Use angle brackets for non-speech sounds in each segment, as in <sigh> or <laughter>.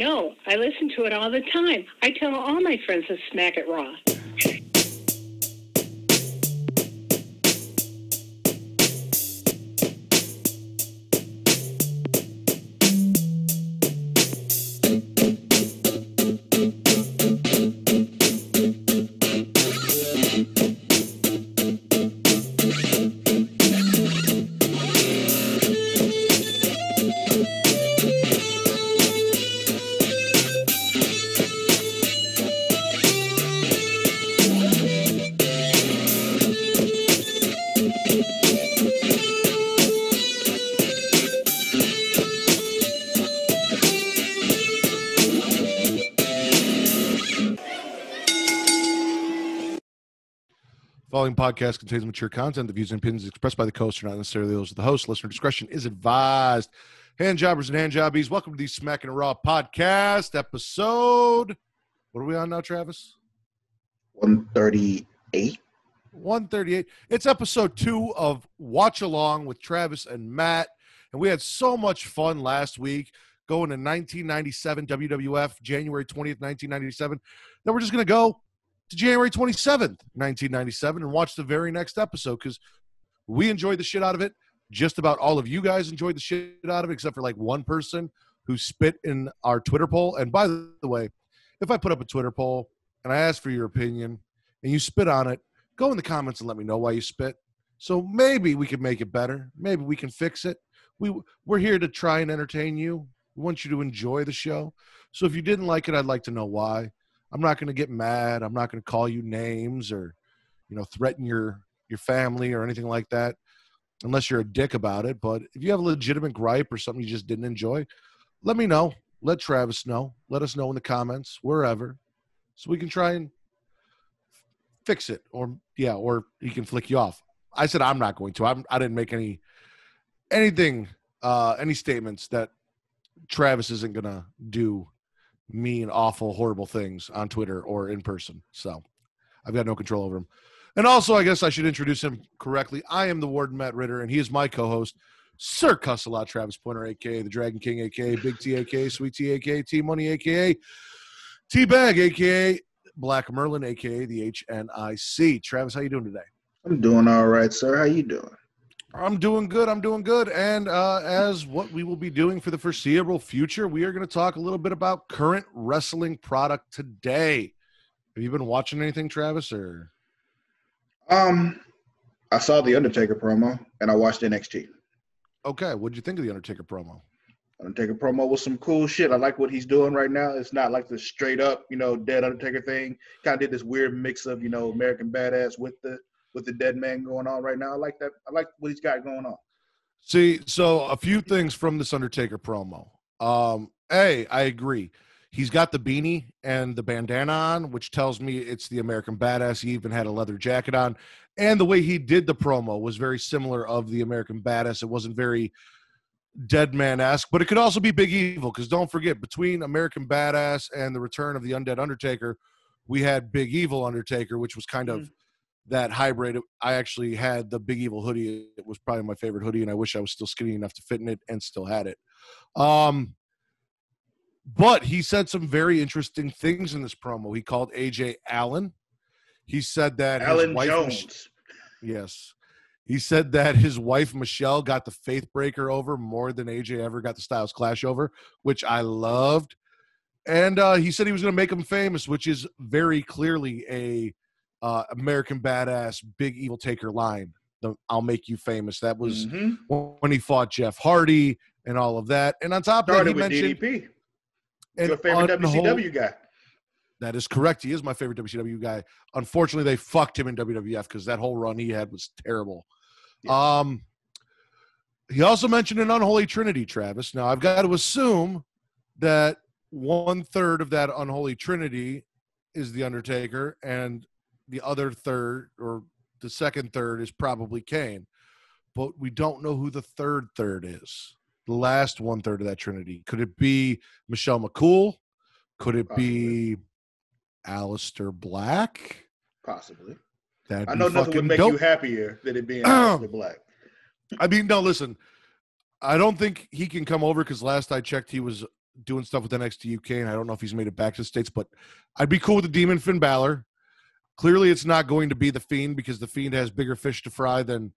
No, I listen to it all the time. I tell all my friends to smack it raw. Following podcast contains mature content. The views and opinions expressed by the host are not necessarily those of the host. Listener discretion is advised. Hand jobbers and hand jobbies, welcome to the Smacking It Raw podcast episode. What are we on now, Travis? 138. 138. It's episode two of Watch Along with Travis and Matt. And we had so much fun last week going to 1997 WWF, January 20th, 1997. Then we're just going to go to January 27th, 1997, and watch the very next episode because we enjoyed the shit out of it. Just about all of you guys enjoyed the shit out of it, except for like one person who spit in our Twitter poll. And by the way, if I put up a Twitter poll and I ask for your opinion and you spit on it, go in the comments and let me know why you spit. So maybe we can make it better. Maybe we can fix it. We we're here to try and entertain you. We want you to enjoy the show. So if you didn't like it, I'd like to know why. I'm not going to get mad. I'm not going to call you names or, you know, threaten your your family or anything like that, unless you're a dick about it. But if you have a legitimate gripe or something you just didn't enjoy, let me know. Let Travis know. Let us know in the comments wherever, so we can try and fix it. Or yeah, or he can flick you off. I said I'm not going to. I'm, I didn't make any anything, uh, any statements that Travis isn't gonna do mean, awful, horrible things on Twitter or in person. So I've got no control over him. And also, I guess I should introduce him correctly. I am the Warden Matt Ridder, and he is my co-host, Sir Cussalot Travis Pointer, aka the Dragon King, aka Big T, aka Sweet T, aka T Money, aka T Bag, aka Black Merlin, aka the HNIC. Travis, how you doing today? I'm doing all right, sir. How you doing? I'm doing good. I'm doing good. And uh, as what we will be doing for the foreseeable future, we are going to talk a little bit about current wrestling product today. Have you been watching anything, Travis? Or um, I saw the Undertaker promo and I watched NXT. Okay, what did you think of the Undertaker promo? Undertaker promo was some cool shit. I like what he's doing right now. It's not like the straight up, you know, dead Undertaker thing. Kind of did this weird mix of, you know, American Badass with the with the dead man going on right now. I like that. I like what he's got going on. See, so a few things from this Undertaker promo. Um, a, I agree. He's got the beanie and the bandana on, which tells me it's the American Badass. He even had a leather jacket on, and the way he did the promo was very similar of the American Badass. It wasn't very dead man esque, but it could also be Big Evil because don't forget between American Badass and the Return of the Undead Undertaker, we had Big Evil Undertaker, which was kind of mm that hybrid. I actually had the Big Evil hoodie. It was probably my favorite hoodie, and I wish I was still skinny enough to fit in it and still had it. Um, but he said some very interesting things in this promo. He called AJ Allen. He said that wife Jones. yes. He said that his wife Michelle got the faith breaker over more than AJ ever got the Styles Clash over, which I loved. And uh, he said he was going to make him famous, which is very clearly a uh, American Badass Big Evil Taker line. The "I'll make you famous." That was mm-hmm. when he fought Jeff Hardy and all of that. And on top Started of that, he mentioned DDP. Your favorite WCW guy. That is correct. He is my favorite WCW guy. Unfortunately, they fucked him in WWF because that whole run he had was terrible. Yeah. Um, he also mentioned an unholy trinity, Travis. Now I've got to assume that one third of that unholy trinity is the Undertaker, and the other third or the second third is probably Kane, but we don't know who the third third is. The last one third of that trinity. Could it be Michelle McCool? Could it be Aleister Black? Possibly. That'd I know nothing would make dope. you happier than it being <clears throat> Aleister Black. I mean, no, listen. I don't think he can come over because last I checked, he was doing stuff with NXT UK, and I don't know if he's made it back to the states. But I'd be cool with the Demon Finn Balor. Clearly, it's not going to be the Fiend because the Fiend has bigger fish to fry than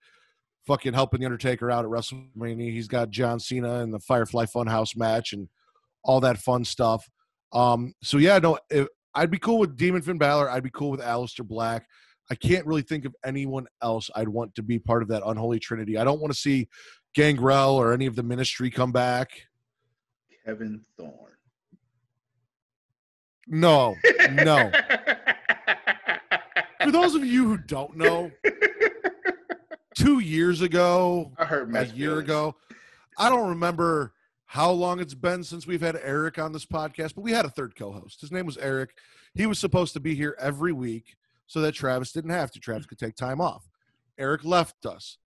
fucking helping the Undertaker out at WrestleMania. He's got John Cena in the Firefly Funhouse match and all that fun stuff. Um, so yeah, no, if, I'd be cool with Demon Finn Balor. I'd be cool with Aleister Black. I can't really think of anyone else I'd want to be part of that unholy trinity. I don't want to see Gangrel or any of the ministry come back. Kevin Thorn. No, no. <laughs> For those of you who don't know, <laughs> two years ago, I heard a year feelings. ago, I don't remember how long it's been since we've had Eric on this podcast, but we had a third co-host. His name was Eric. He was supposed to be here every week so that Travis didn't have to. Travis could take time off. Eric left us.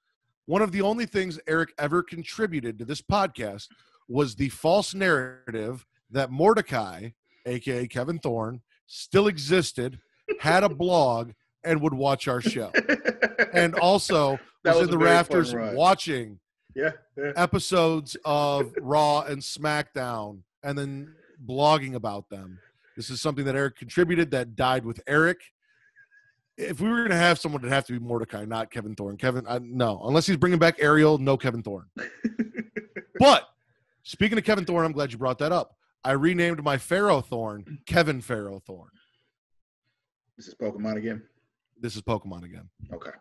One of the only things Eric ever contributed to this podcast was the false narrative that Mordecai, aka Kevin Thorn, still existed, had a <laughs> blog, and would watch our <laughs> show. And also was, was in the rafters watching yeah, yeah. episodes <laughs> of Raw and SmackDown and then blogging about them. This is something that Eric contributed that died with Eric. If we were going to have someone, it'd have to be Mordecai, not Kevin Thorn. Kevin, I, no, unless he's bringing back Ariel, no Kevin Thorn. <laughs> But speaking of Kevin Thorn, I'm glad you brought that up. I renamed my Pharaoh Thorn Kevin Pharaoh Thorn. This is Pokemon again. This is Pokemon again. Okay.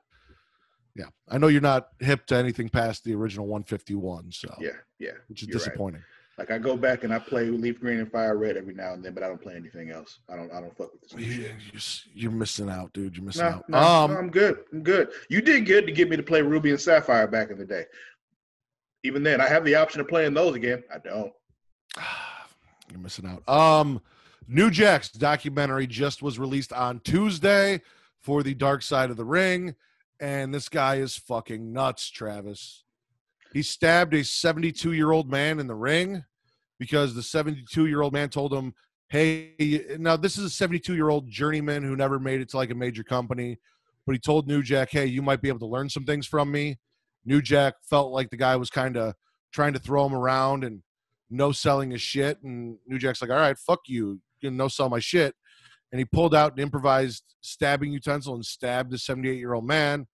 Yeah, I know you're not hip to anything past the original 151, so Yeah, yeah. which is you're right. disappointing. Like I go back and I play Leaf Green and Fire Red every now and then, but I don't play anything else. I don't. I don't fuck with this. You, you're, you're missing out, dude. You're missing No, out. no, um, no, I'm good. I'm good. You did good to get me to play Ruby and Sapphire back in the day. Even then, I have the option of playing those again. I don't. <sighs> You're missing out. Um, New Jack's documentary just was released on Tuesday for the Dark Side of the Ring, and this guy is fucking nuts, Travis. He stabbed a 72 year old man in the ring because the 72 year old man told him, "Hey, now this is a 72 year old journeyman who never made it to like a major company, but he told New Jack, "Hey, you might be able to learn some things from me." New Jack felt like the guy was kind of trying to throw him around and no selling his shit. And New Jack's like, all right, fuck you. You no sell my shit. And he pulled out an improvised stabbing utensil and stabbed the 78 year old man.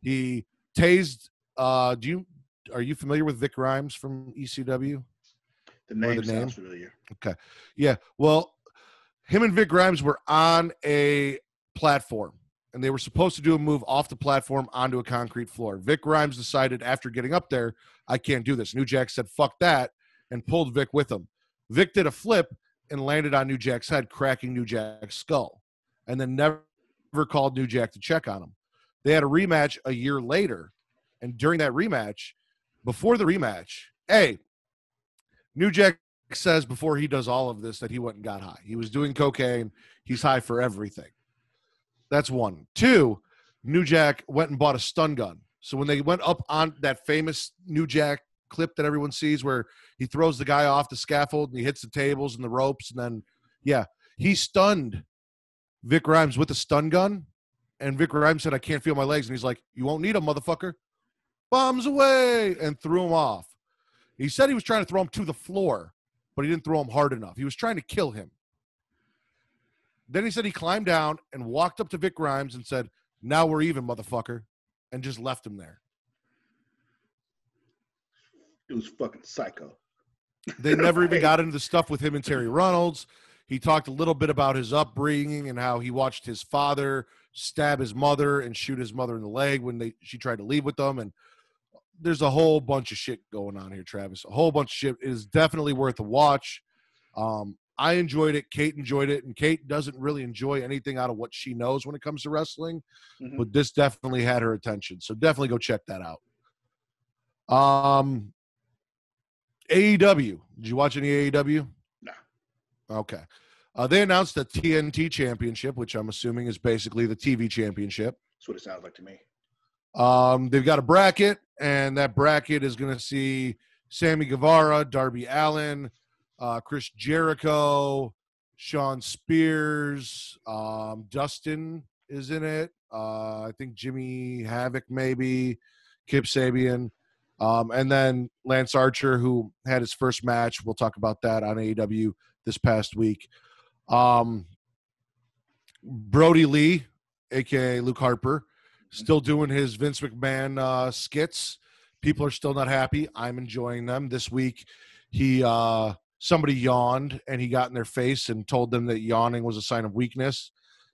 He tased. Uh, do you are you familiar with Vic Grimes from ECW? The name the name? sounds familiar. Yeah. Well, him and Vic Grimes were on a platform and they were supposed to do a move off the platform onto a concrete floor. Vic Grimes decided after getting up there, I can't do this. New Jack said, fuck that, and pulled Vic with him. Vic did a flip and landed on New Jack's head, cracking New Jack's skull, and then never called New Jack to check on him. They had a rematch a year later, and during that rematch, before the rematch, A, New Jack says before he does all of this that he went and got high. He was doing cocaine. He's high for everything. That's one. Two, New Jack went and bought a stun gun. So when they went up on that famous New Jack clip that everyone sees where he throws the guy off the scaffold and he hits the tables and the ropes and then yeah, he stunned Vic Grimes with a stun gun. And Vic Grimes said, I can't feel my legs. And he's like, You won't need them, motherfucker. Bombs away and threw him off. He said he was trying to throw him to the floor, but he didn't throw him hard enough. He was trying to kill him. Then he said he climbed down and walked up to Vic Grimes and said, Now we're even, motherfucker, and just left him there. It was fucking psycho. They never even <laughs> got into the stuff with him and Terry Reynolds. He talked a little bit about his upbringing and how he watched his father stab his mother and shoot his mother in the leg when they she tried to leave with them. And there's a whole bunch of shit going on here, Travis. A whole bunch of shit. It is definitely worth a watch. Um, I enjoyed it. Kate enjoyed it, and Kate doesn't really enjoy anything out of what she knows when it comes to wrestling. Mhm. But this definitely had her attention, so definitely go check that out. Um, AEW. Did you watch any AEW? No. Okay. Uh, they announced the TNT Championship, which I'm assuming is basically the TV Championship. That's what it sounds like to me. Um, they've got a bracket, and that bracket is going to see Sammy Guevara, Darby Allin, uh, Chris Jericho, Shawn Spears, um, Dustin is in it. Uh, I think Jimmy Havoc, maybe Kip Sabian. Um, and then Lance Archer, who had his first match, we'll talk about that on AEW this past week. Um, Brodie Lee, aka Luke Harper, still doing his Vince McMahon uh, skits. People are still not happy. I'm enjoying them. This week, he uh, somebody yawned and he got in their face and told them that yawning was a sign of weakness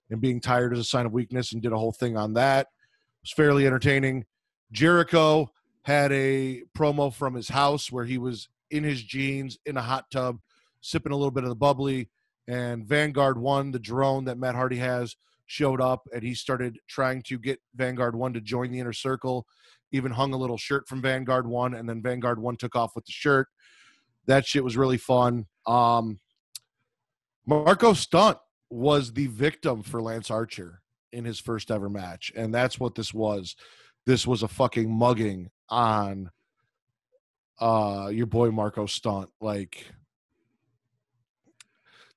and being tired is a sign of weakness and did a whole thing on that. It was fairly entertaining. Jericho had a promo from his house where he was in his jeans in a hot tub sipping a little bit of the bubbly and Vanguard 1 the drone that Matt Hardy has showed up and he started trying to get Vanguard 1 to join the inner circle even hung a little shirt from Vanguard 1 and then Vanguard 1 took off with the shirt. That shit was really fun. Um Marco Stunt was the victim for Lance Archer in his first ever match and that's what this was this was a fucking mugging on uh your boy Marco Stunt like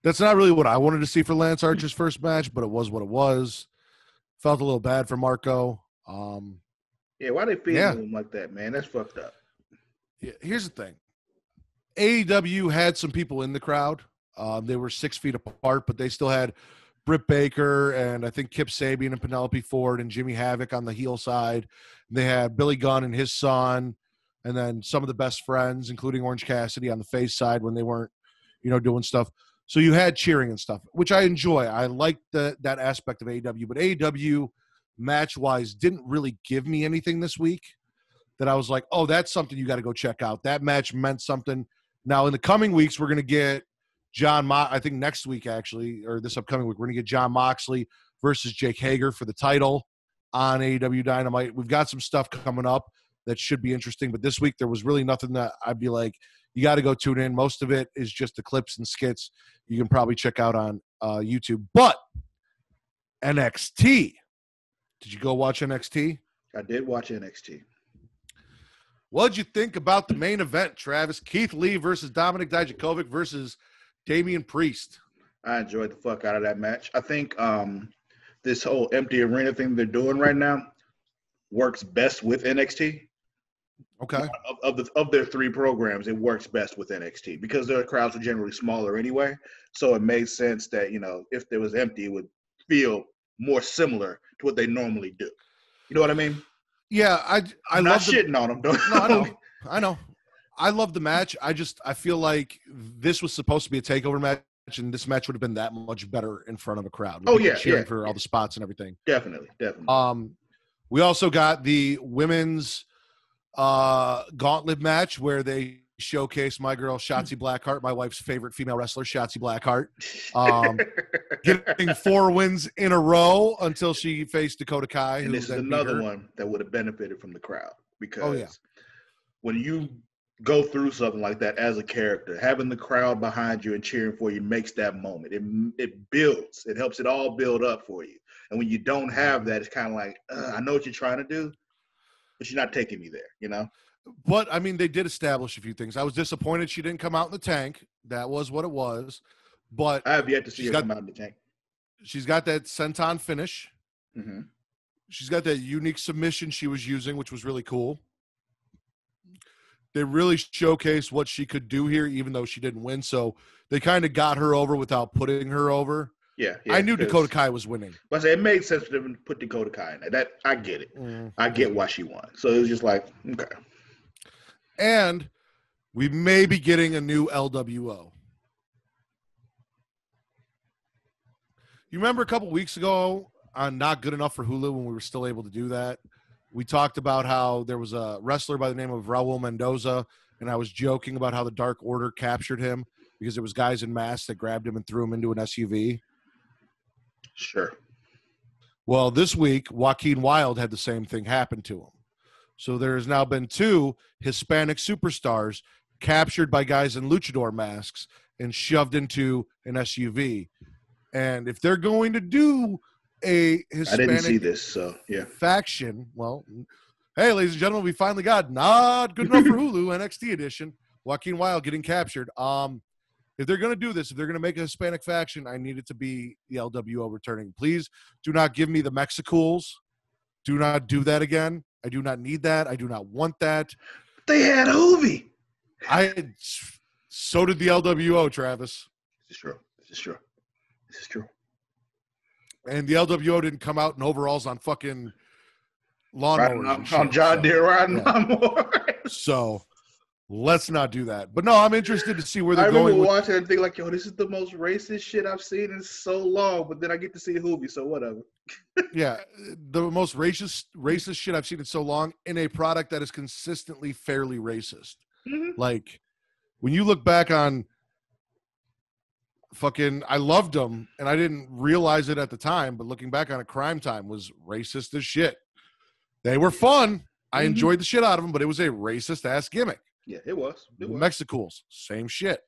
that's not really what I wanted to see for Lance Archer's first match, but it was what it was. Felt a little bad for Marco. Um, Yeah, why they feeding Yeah. him like that, man? That's fucked up. yeah, here's the thing AEW had some people in the crowd. Um, they were six feet apart, but they still had Britt Baker and I think Kip Sabian and Penelope Ford and Jimmy Havoc on the heel side. They had Billy Gunn and his son, and then some of the best friends, including Orange Cassidy on the face side when they weren't, you know, doing stuff. So you had cheering and stuff, which I enjoy. I like the that aspect of AEW, but AEW match wise didn't really give me anything this week that I was like, oh, that's something you got to go check out. That match meant something. Now in the coming weeks, we're gonna get John. Mo- I think next week actually, or this upcoming week, we're gonna get Jon Moxley versus Jake Hager for the title on AEW Dynamite. We've got some stuff coming up that should be interesting, but this week there was really nothing that I'd be like, you got to go tune in. Most of it is just the clips and skits you can probably check out on uh, YouTube. But NXT, did you go watch NXT? I did watch NXT. What'd you think about the main event, Travis? Keith Lee versus Dominik Dijakovic versus Damian Priest. I enjoyed the fuck out of that match. I think um, this whole empty arena thing they're doing right now works best with NXT. Okay. Of, of the of their three programs, it works best with NXT because their crowds are generally smaller anyway. So it made sense that you know if there was empty, it would feel more similar to what they normally do. You know what I mean? Yeah, I I I'm not the, shitting on them. Don't, No, I know. <laughs> I know. I love the match. I just I feel like this was supposed to be a takeover match, and this match would have been that much better in front of a crowd. Oh, yeah, cheering yeah. for all the spots and everything. definitely, definitely. Um, we also got the women's uh gauntlet match where they showcase my girl Shotzi Blackheart, my wife's favorite female wrestler, Shotzi Blackheart, um, <laughs> getting four wins in a row until she faced Dakota Kai. and this is another one that would have benefited from the crowd because Oh, yeah. when you go through something like that as a character, having the crowd behind you and cheering for you makes that moment. It it builds. It helps it all build up for you. And when you don't have that, it's kind of like "Uh, I know what you're trying to do, but you're not taking me there. You know? But I mean, they did establish a few things. I was disappointed she didn't come out in the tank. That was what it was. But I have yet to see her got- come out in the tank. she's got that senton finish. hmm She's got that unique submission she was using, which was really cool. They really showcased what she could do here, even though she didn't win. So they kind of got her over without putting her over. Yeah, yeah. I knew Dakota Kai was winning. But I say it made sense for them to put Dakota Kai in there. That I get it. Mm-hmm. I get why she won. So it was just like, okay. And we may be getting a new LWO. You remember a couple weeks ago on Not Good Enough for Hulu when we were still able to do that? We talked about how there was a wrestler by the name of Raul Mendoza, and I was joking about how the Dark Order captured him because it was guys in masks that grabbed him and threw him into an SUV. Sure. Well, this week, Joaquin Wilde had the same thing happen to him. So there has now been two Hispanic superstars captured by guys in luchador masks and shoved into an SUV. And if they're going to do a I Hispanic didn't see this, so yeah. faction, well, hey, ladies and gentlemen, we finally got not good enough for <laughs> Hulu NXT edition. Joaquin Wilde getting captured. Um, if they're going to do this, if they're going to make a Hispanic faction, I need it to be the LWO returning. Please do not give me the Mexicools. Do not do that again. I do not need that. I do not want that. They had a Juvi. I so did the LWO, Travis. This is true. This is true. This is true. And the LWO didn't come out in overalls on fucking Riding lawnmowers. on, shit, on John so- Deere riding yeah. lawnmower. So let's not do that. But no, I'm interested to see where they're remember going. With, watching and think like, yo, this is the most racist shit I've seen in so long. But then I get to see Juvi, so whatever. <laughs> yeah, the most racist racist shit I've seen in so long in a product that is consistently fairly racist. Mhm. Like when you look back on fucking I loved them and I didn't realize it at the time, but looking back on it, Crime Time was racist as shit. They were fun. I Mhm. enjoyed the shit out of them, but it was a racist ass gimmick. Yeah, it was. It was. Mexicools, same shit.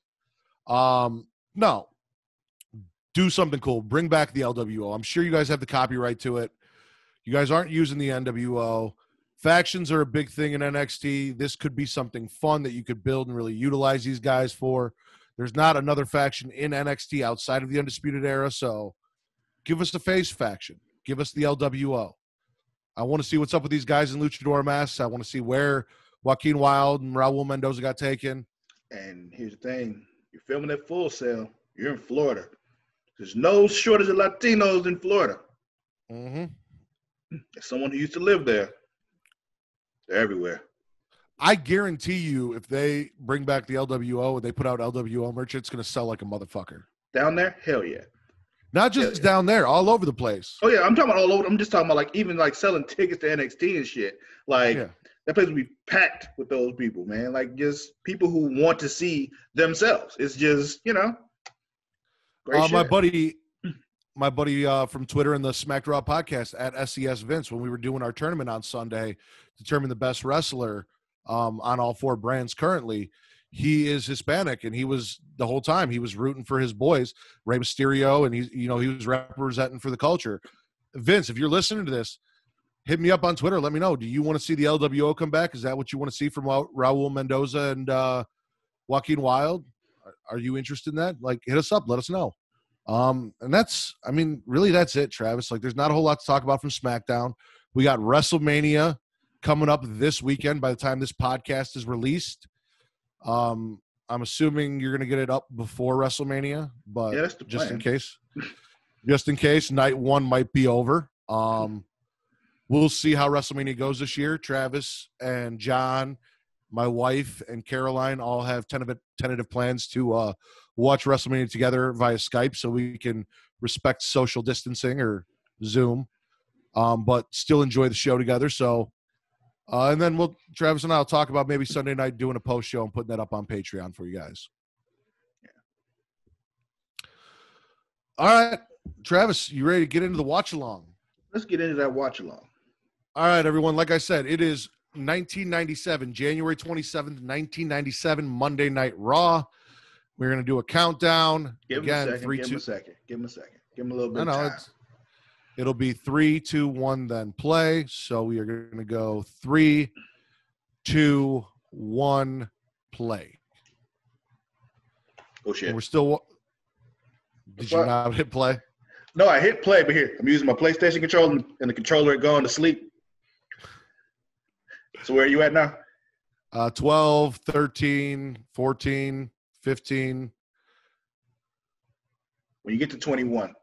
Um, no. Do something cool. Bring back the LWO. I'm sure you guys have the copyright to it. You guys aren't using the NWO. Factions are a big thing in NXT. This could be something fun that you could build and really utilize these guys for. There's not another faction in NXT outside of the Undisputed Era, so give us the face faction. Give us the LWO. I want to see what's up with these guys in luchador masks. I want to see where Joaquin Wilde and Raul Mendoza got taken. And here's the thing: you're filming at Full Sail. You're in Florida. There's no shortage of Latinos in Florida. Mm-hmm. As someone who used to live there, they're everywhere. I guarantee you, if they bring back the LWO and they put out LWO merch, it's going to sell like a motherfucker. Down there, hell yeah. Not just Yeah. down there, all over the place. Oh yeah, I'm talking about all over. I'm just talking about like even like selling tickets to NXT and shit. Like Yeah. that place would be packed with those people, man. Like just people who want to see themselves. It's just you know. Uh, my buddy, my buddy uh, from Twitter and the Smack Raw podcast at SES Vince, when we were doing our tournament on Sunday, determine the best wrestler um, on all four brands currently. He is Hispanic, and he was the whole time he was rooting for his boys, Rey Mysterio, and he's you know he was representing for the culture. Vince, if you're listening to this, hit me up on Twitter. Let me know. Do you want to see the LWO come back? Is that what you want to see from Raul Mendoza and uh, Joaquin Wilde? Are- Are you interested in that? Like, hit us up. Let us know. Um, and that's, I mean, really, that's it, Travis. Like, there's not a whole lot to talk about from SmackDown. We got WrestleMania coming up this weekend. By the time this podcast is released, um, I'm assuming you're going to get it up before WrestleMania, but Yeah, just in case, just in case, night one might be over. Um, we'll see how WrestleMania goes this year. Travis and John, my wife and Caroline all have tentative tentative plans to uh, watch WrestleMania together via Skype, so we can respect social distancing or Zoom, um, but still enjoy the show together. So, uh, and then we'll Travis and I'll talk about maybe Sunday night doing a post show and putting that up on Patreon for you guys. Yeah. All right, Travis, you ready to get into the watch along? Let's get into that watch along. All right, everyone. Like I said, it is 1997, January 27th, 1997, Monday Night Raw. We're going to do a countdown. Give him Again, a second. three, give him a second. Give him a second. Give him a little bit I of know it's. It'll be three, two, one, then play. So we are going to go three, two, one, play. Oh shit. And we're still. Did you not hit play? No, I hit play, but here I'm using my PlayStation controller and the controller gone to sleep. So where are you at now? Uh, 12, 13, 14, 15. When you get to 21.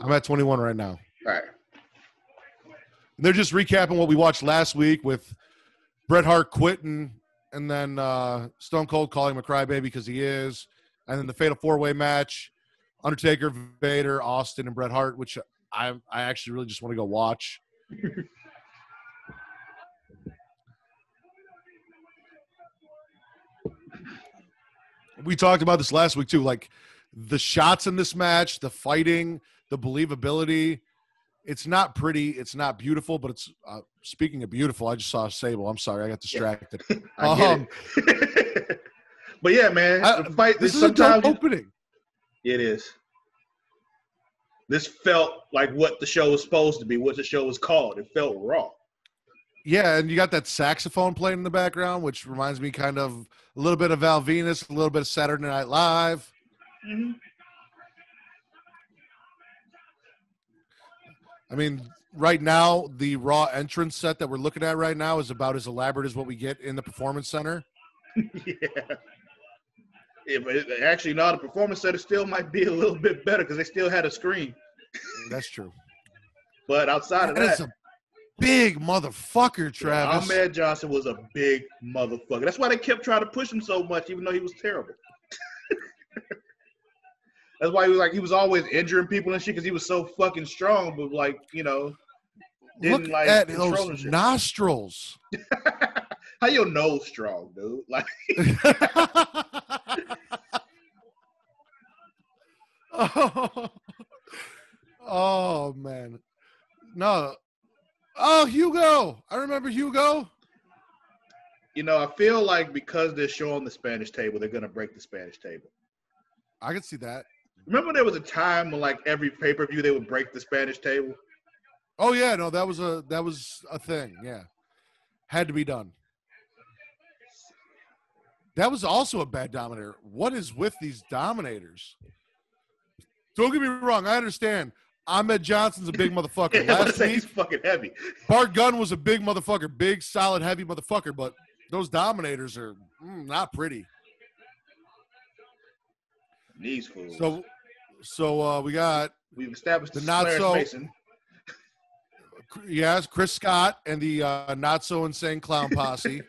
I'm at 21 right now. All right. They're just recapping what we watched last week with Bret Hart quitting and then uh, Stone Cold calling him a crybaby because he is. And then the Fatal Four Way match Undertaker, Vader, Austin, and Bret Hart, which I, I actually really just want to go watch. <laughs> we talked about this last week too. Like the shots in this match, the fighting, the believability. It's not pretty. It's not beautiful, but it's. Uh, speaking of beautiful, I just saw Sable. I'm sorry, I got distracted. <laughs> I get Um, it. <laughs> but yeah, man, I- the fight. this is a opening. it is. This felt like what the show was supposed to be, what the show was called. It felt raw. Yeah, and you got that saxophone playing in the background, which reminds me kind of a little bit of Val Venis, a little bit of Saturday Night Live. I mean, right now the Raw entrance set that we're looking at right now is about as elaborate as what we get in the Performance Center. <laughs> yeah. Yeah, it, actually, no, the performance center still might be a little bit better because they still had a screen. <laughs> That's true. But outside of That a big motherfucker, Travis. Ahmed Johnson was a big motherfucker. That's why they kept trying to push him so much, even though he was terrible. <laughs> That's why he was like he was always injuring people and shit because he was so fucking strong, but like you know, didn't Look like at those shit. nostrils. <laughs> How your nose strong, dude? Like oh. <laughs> Oh, man. No. Oh, Hugo. I remember Hugo. you know, I feel like because they're showing the Spanish table, they're gonna break the Spanish table. I can see that. Remember there was a time when like every pay per view they would break the Spanish table. Oh yeah, no, that was a that was a thing. Yeah. Had to be done. That was also a bad dominator. What is with these dominators? Don't get me wrong, I understand. Ahmed Johnson's a big <laughs> motherfucker. I was Last say week, he's fucking heavy. Bart Gunn was a big motherfucker, big, solid, heavy motherfucker, but those dominators are mm, not pretty. These fools. So, so uh, we got we've established the not so- Mason. <laughs> yes, Chris Scott and the uh, not so insane clown posse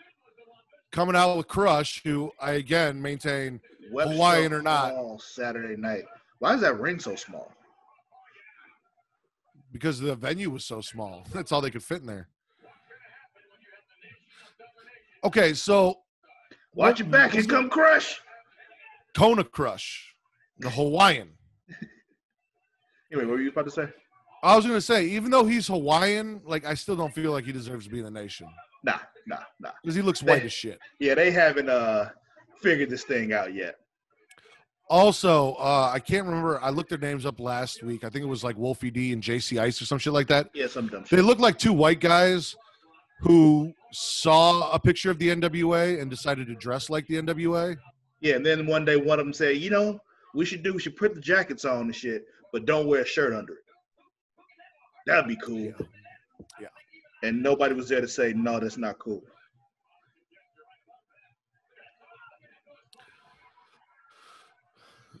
<laughs> coming out with Crush, who I again maintain Web Hawaiian or not. Saturday night. Why is that ring so small? because the venue was so small. <laughs> That's all they could fit in there. Okay, so Watch your back. Here come Crush. Kona Crush, the Hawaiian. <laughs> Anyway, what were you about to say? I was gonna say, even though he's Hawaiian, like I still don't feel like he deserves to be in the nation Nah, nah, nah. because he looks white as shit. Yeah, they haven't uh figured this thing out yet. Also, uh, I can't remember. I looked their names up last week. I think it was like Wolfie D and JC Ice or some shit like that. Yeah, some dumb They look like two white guys who saw a picture of the NWA and decided to dress like the NWA. Yeah, and then one day one of them said, you know, we should do, we should put the jackets on and shit, but don't wear a shirt under it. That'd be cool. Yeah. Yeah. And nobody was there to say, no, that's not cool.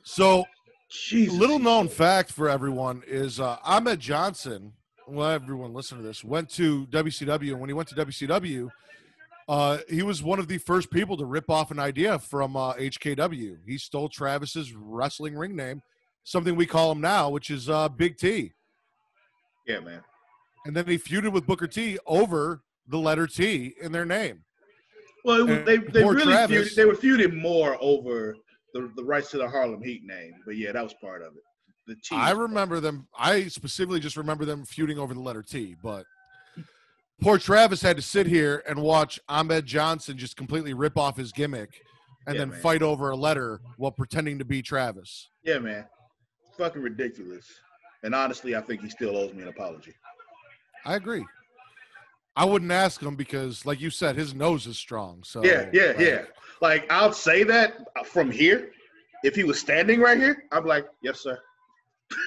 So Jesus. little known fact for everyone is uh, Ahmed Johnson. Well, everyone listen to this. Went to WCW, and when he went to WCW, uh, he was one of the first people to rip off an idea from uh, HKW. He stole Travis's wrestling ring name, something we call him now, which is uh, Big T. Yeah, man. And then he feuded with Booker T over the letter T in their name. Well, And they they really Travis- feuded, they were feuding more over the, the rights to the Harlem Heat name, but yeah, that was part of it. The T. I remember them. I specifically just remember them feuding over the letter T. But poor Travis had to sit here and watch Ahmed Johnson just completely rip off his gimmick and Yeah, then man. fight over a letter while pretending to be Travis. Yeah, man. It's fucking ridiculous. And honestly, I think he still owes me an apology. I agree. I wouldn't ask him because, like you said, his nose is strong. So Yeah, yeah, like, yeah. Like I'll say that from here. If he was standing right here, I'm like, yes, sir.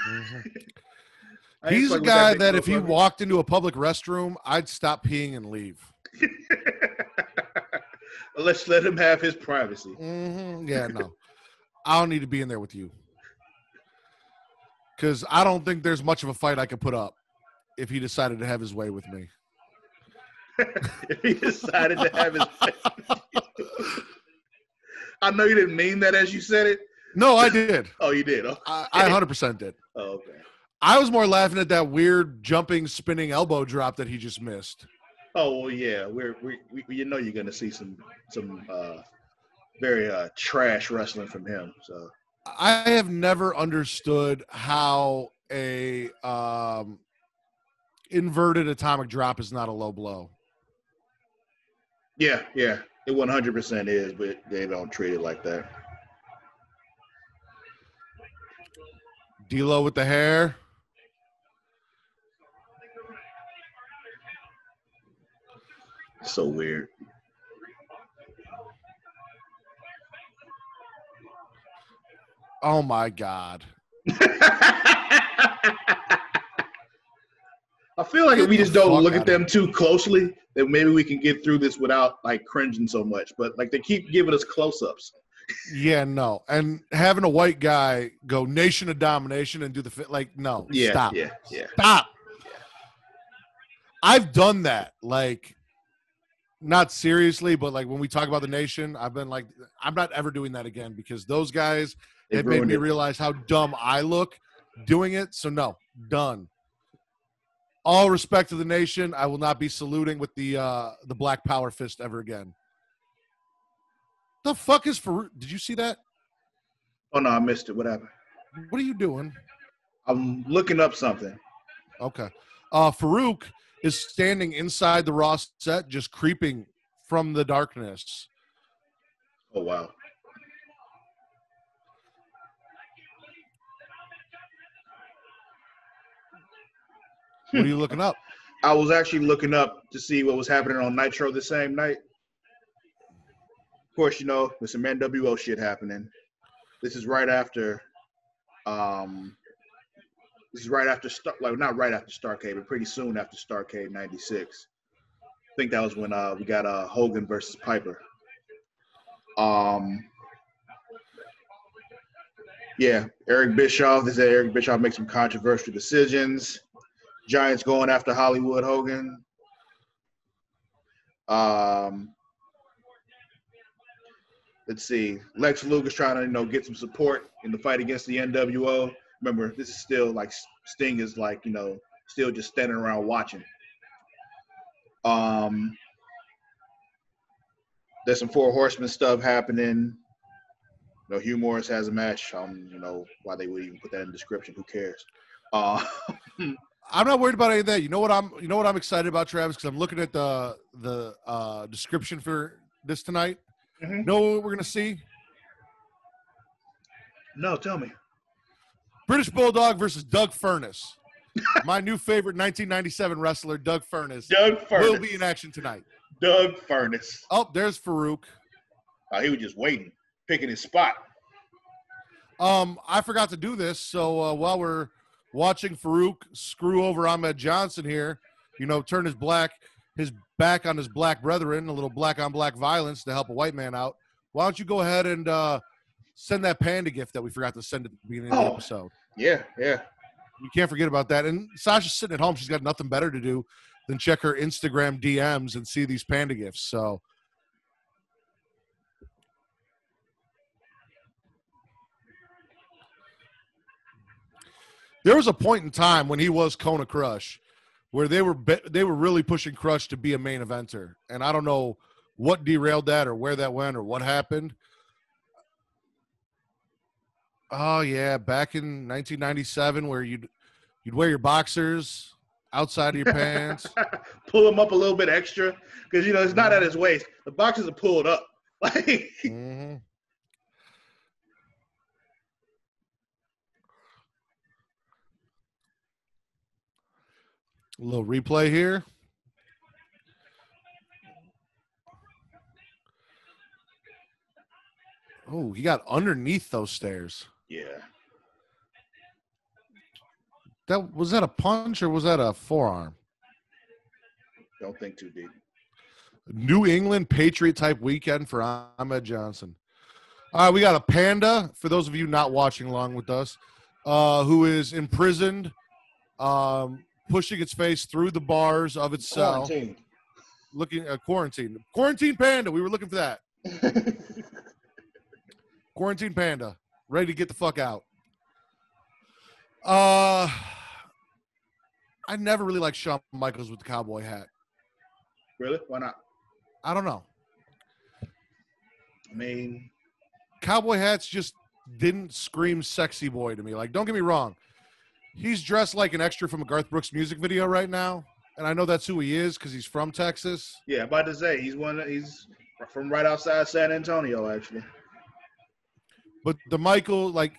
mhm. <laughs> He's a guy big that if he walked into a public restroom, I'd stop peeing and leave. <laughs> Let's let him have his privacy. hmm Yeah, no. I don't need to be in there with you. Because I don't think there's much of a fight I could put up if he decided to have his way with me. <laughs> if he decided to have his. <laughs> I know you didn't mean that as you said it. No, I did. Oh, you did. Oh, I, I 100% did. oh, okay. I was more laughing at that weird jumping, spinning elbow drop that he just missed. Oh well, yeah. We're we, we you know you're gonna see some some uh very uh trash wrestling from him. So I have never understood how a um, inverted atomic drop is not a low blow. yeah, yeah, it 100 percent is, but they don't treat it like that. D'Lo with the hair. So weird. Oh my God. <laughs> I feel like if we just don't look at them too closely, then maybe we can get through this without like cringing so much. But like they keep giving us close-ups. <laughs> Yeah, no. And having a white guy go nation of domination and do the fit, like, no, Yeah, stop. yeah, yeah. Stop. I've done that. Like, not seriously, but like when we talk about the nation, I've been like, I'm not ever doing that again because those guys it made me it. realize how dumb I look doing it. So, no, done. All respect to the nation. I will not be saluting with the uh the black power fist ever again. The fuck is Faarooq? Did you see that? Oh no, I missed it. What happened? What are you doing? I'm looking up something. Okay. Uh Faarooq is standing inside the Raw set, just creeping from the darkness. Oh wow. What are you looking up? <laughs> I was actually looking up to see what was happening on Nitro the same night. Of course, you know, there's some NWO shit happening. This is right after um this is right after Star like not right after Starcade, but pretty soon after Starcade 96. I think that was when uh we got uh Hogan versus Piper. Um yeah, Eric Bischoff. They said Eric Bischoff makes some controversial decisions. Giants going after Hollywood Hogan. Um, let's see. Lex Luger's trying to you know get some support in the fight against the NWO. Remember, this is still like Sting is like you know still just standing around watching. Um, there's some Four Horsemen stuff happening. You know, Hugh Morrus has a match. Um, you know why they would even put that in the description. Who cares? Uh, <laughs> I'm not worried about any of that. You know what I'm you know what I'm excited about, Travis, because I'm looking at the the uh description for this tonight. Mhm. Know what we're gonna see? no, tell me. British Bulldog versus Doug Furnace. My new favorite 1997 wrestler, Doug Furnace, Doug Furnace. will be in action tonight. Doug Furnace. Oh, there's Faarooq. Oh, he was just waiting, picking his spot. Um, I forgot to do this, so uh, while we're watching Faarooq screw over Ahmed Johnson here, you know, turn his black his back on his black brethren, a little black on black violence to help a white man out. Why don't you go ahead and uh, send that panda gift that we forgot to send at the beginning of the Oh. episode? Yeah, yeah. You can't forget about that. And Sasha's sitting at home; she's got nothing better to do than check her Instagram DMs and see these panda gifts. So. There was a point in time when he was Kona Crush, where they were be- they were really pushing Crush to be a main eventer, and I don't know what derailed that or where that went or what happened. Oh yeah, back in 1997, where you'd you'd wear your boxers outside of your pants. <laughs> Pull them up a little bit extra because you know it's not at his waist. The boxers are pulled up. Like <laughs> hmm A little replay here. Oh, he got underneath those stairs. Yeah, That was that a punch or was that a forearm? don't think too deep. New England Patriot type weekend for Ahmed Johnson. All right, we got a panda for those of you not watching along with us, uh, who is imprisoned, um, pushing its face through the bars of its cell, looking at quarantine. Quarantine panda. We were looking for that. <laughs> Quarantine panda, ready to get the fuck out. Uh, I never really liked Shawn Michaels with the cowboy hat. really? Why not? I don't know. I mean, cowboy hats just didn't scream sexy boy to me. Like, don't get me wrong. He's dressed like an extra from a Garth Brooks music video right now. And I know that's who he is because he's from Texas. yeah, about to say he's one. He's from right outside San Antonio, actually. But the Michael, like,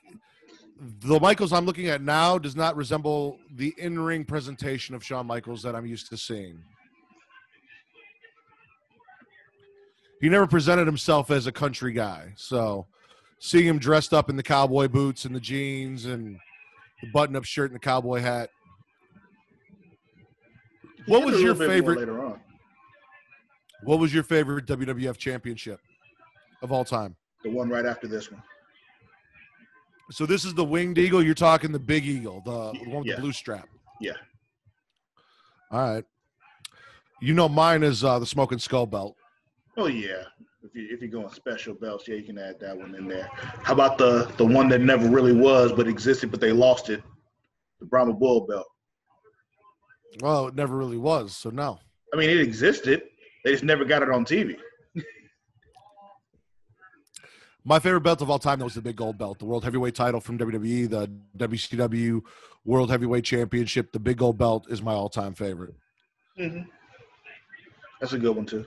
the Michaels I'm looking at now does not resemble the in ring presentation of Shawn Michaels that I'm used to seeing. He never presented himself as a country guy. So seeing him dressed up in the cowboy boots and the jeans and the button up shirt and the cowboy hat. What was your little bit more favorite? later on? What was your favorite WWF championship of all time? The one right after this one. So this is the winged eagle. You're talking the big eagle, the, the one with Yeah. the blue strap. Yeah. All right. You know mine is uh, the smoking skull belt. Oh yeah. If you if you're going special belts, yeah, you can add that one in there. How about the the one that never really was but existed, but they lost it? The Brahma Bull belt. Well, it never really was. So no. I mean, it existed. They just never got it on TV. My favorite belt of all time that was the big gold belt, the world heavyweight title from WWE, the WCW World Heavyweight Championship. The big gold belt is my all-time favorite. Mm-hmm. That's a good one too.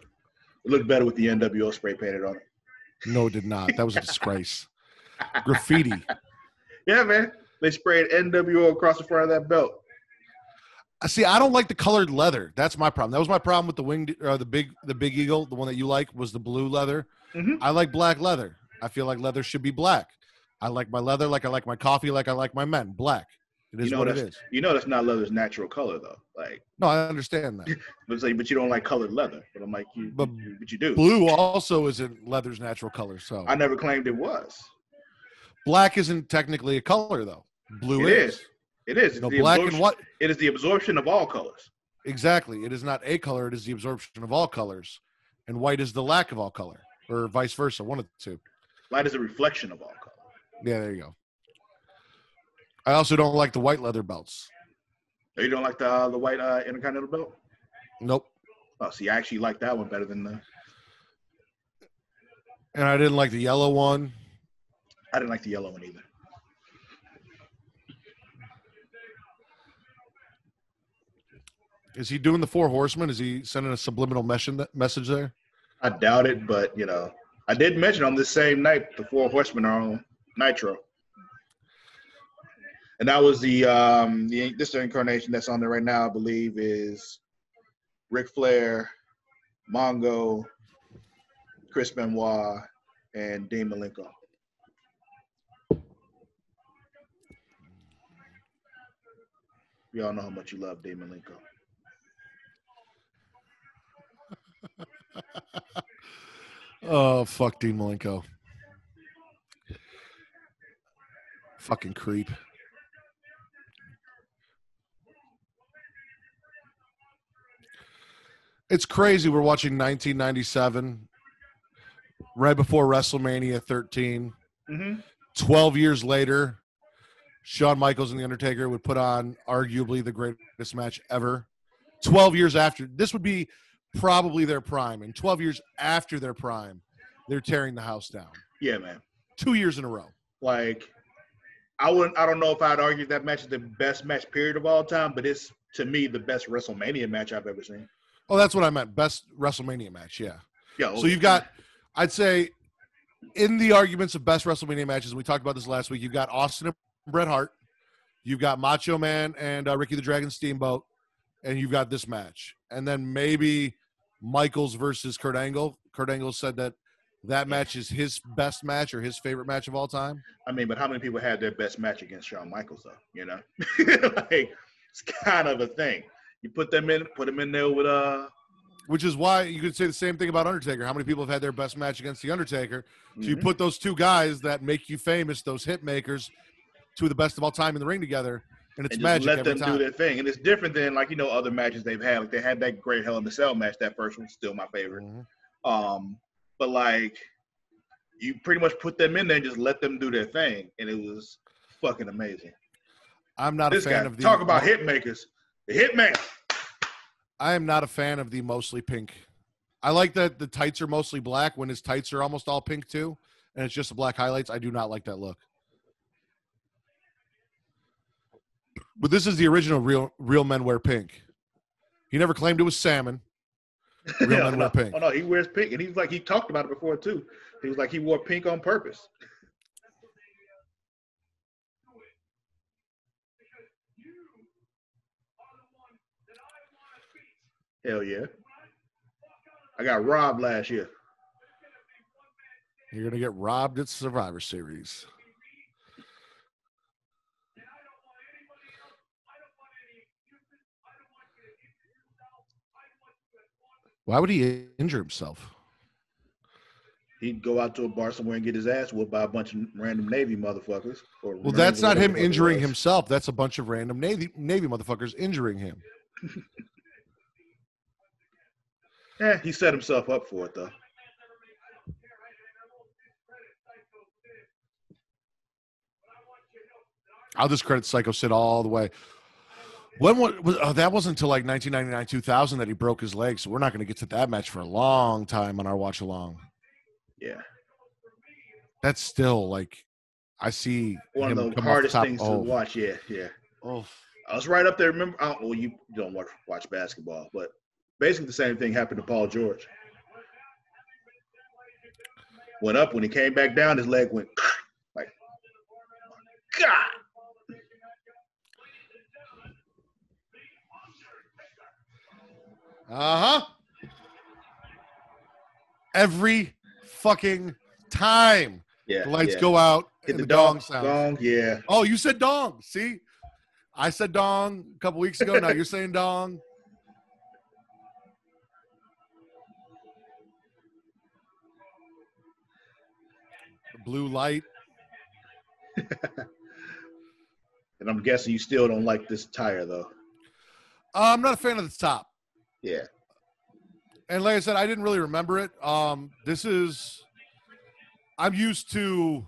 It looked better with the NWO spray painted on it. No, it did not. That was a disgrace. <laughs> Graffiti. Yeah, man. They sprayed NWO across the front of that belt. I See, I don't like the colored leather. That's my problem. That was my problem with the winged, uh, the big, the big eagle. The one that you like was the blue leather. Mhm. I like black leather. I feel like leather should be black. I like my leather like I like my coffee, like I like my men. Black. It is you know what it that's- You know that's not leather's natural color though. Like, No, I understand that. <laughs> but like, but you don't like colored leather. But I'm like, you, But you, but you do. Blue also isn't leather's natural color. So I never claimed it was. black isn't technically a color though. Blue It is. is. It is. It's No, the black absorption- and what? It is the absorption of all colors. Exactly. It is not a color. It is the absorption of all colors, and white is the lack of all color, or vice versa. One of the two. Light is a reflection of all color. Yeah, there you go. I also don't like the white leather belts. Oh, You don't like the uh, the white uh, intercontinental belt? Nope. Oh, see, I actually like that one better than the. And I didn't like the yellow one. I didn't like the yellow one either. Is he doing the four horsemen? Is he sending a subliminal mes- message there? I doubt it, but you know, I did mention on this same night the Four Horsemen are on Nitro, and that was the um the this incarnation that's on there right now. I believe is Ric Flair, Mongo, Chris Benoit, and Dean Malenko. We all know how much you love Dean Malenko. <laughs> Oh, fuck Dean Malenko. Fucking creep. It's crazy. We're watching 1997, right before WrestleMania 13. Mm-hmm. 12 years later, Shawn Michaels and The Undertaker would put on arguably the greatest match ever. 12 years after, this would be probably their prime. And 12 years after their prime, they're tearing the house down. Yeah, man. Two years in a row. like I wouldn't I don't know if I'd argue that match is the best match period of all time, but it's to me the best WrestleMania match I've ever seen. Oh, that's what I meant. Best WrestleMania match. Yeah. Yeah. So you've got, I'd say, in the arguments of best WrestleMania matches, and we talked about this last week, you've got Austin and Bret Hart, you've got Macho Man and uh, Ricky the Dragon Steamboat, and you've got this match. And then maybe Michaels versus Kurt Angle. Kurt Angle said that that match is his best match or his favorite match of all time. I mean, but how many people had their best match against Shawn Michaels though? You know, <laughs> like it's kind of a thing. You put them in, put them in there with uh. Which is why you could say the same thing about Undertaker. How many people have had their best match against The Undertaker? So you mhm. put those two guys that make you famous, those hit makers, two of the best of all time in the ring together, and it's and just magic let them time. do their thing. And it's different than like you know other matches they've had. Like they had that great Hell in the Cell match. That first one's still my favorite. Mhm. Um, but like you pretty much put them in there and just let them do their thing, and it was fucking amazing. I'm not this a fan guy of the talk about hit makers. The hitman. I am not a fan of the mostly pink. I like that the tights are mostly black when his tights are almost all pink too, and it's just the black highlights. I do not like that look. But this is the original real real men wear pink. He never claimed it was salmon. <laughs> Real Yeah, men no, wear pink. Oh no, he wears pink, and he's like he talked about it before too. He was like he wore pink on purpose. Hell yeah! I got robbed last year. You're gonna get robbed at Survivor Series. Why would he injure himself? He'd go out to a bar somewhere and get his ass whooped by a bunch of random Navy motherfuckers. Or Well, that's not him whatever the fuck it injuring was. himself. That's a bunch of random Navy Navy motherfuckers injuring him. Yeah, <laughs> he set himself up for it though. I'll discredit Psycho Sid all the way. When was, oh, that wasn't until like 1999, 2000 that he broke his leg. So we're not going to get to that match for a long time on our watch along. Yeah, That's still like, I see one of the hardest top. things oh, to watch. Yeah, yeah. Oh, I was right up there. Remember? I don't, well, you don't watch watch basketball, but basically the same thing happened to Paul George. Went up when he came back down, his leg went <laughs> like, God. Uh huh. Every fucking time Yeah. the lights yeah. go out Hit and the, the, dong, dong, sound. Dong, yeah. Oh, you said dong. See, I said dong a couple weeks ago. Now you're saying dong. Blue light. <laughs> And I'm guessing you still don't like this tire though. Uh, I'm not a fan of the top. Yeah. And like I said, I didn't really remember it. Um, this is I'm used to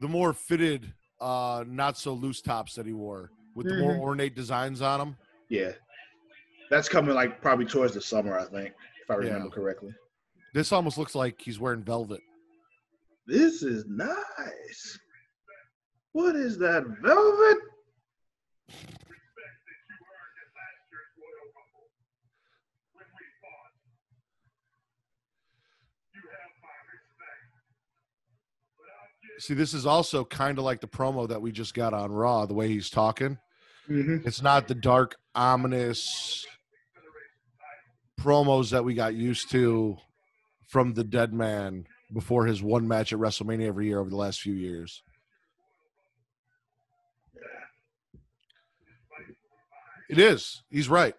the more fitted, uh, not so loose tops that he wore with the more ornate designs on them. Yeah. That's coming like probably towards the summer, I think, if I remember Yeah. correctly. This almost looks like he's wearing velvet. This is nice. What is that velvet? See, this is also kind of like the promo that we just got on Raw, the way he's talking. Mm-hmm. It's not the dark, ominous promos that we got used to from the dead man before his one match at WrestleMania every year over the last few years. It is. He's right.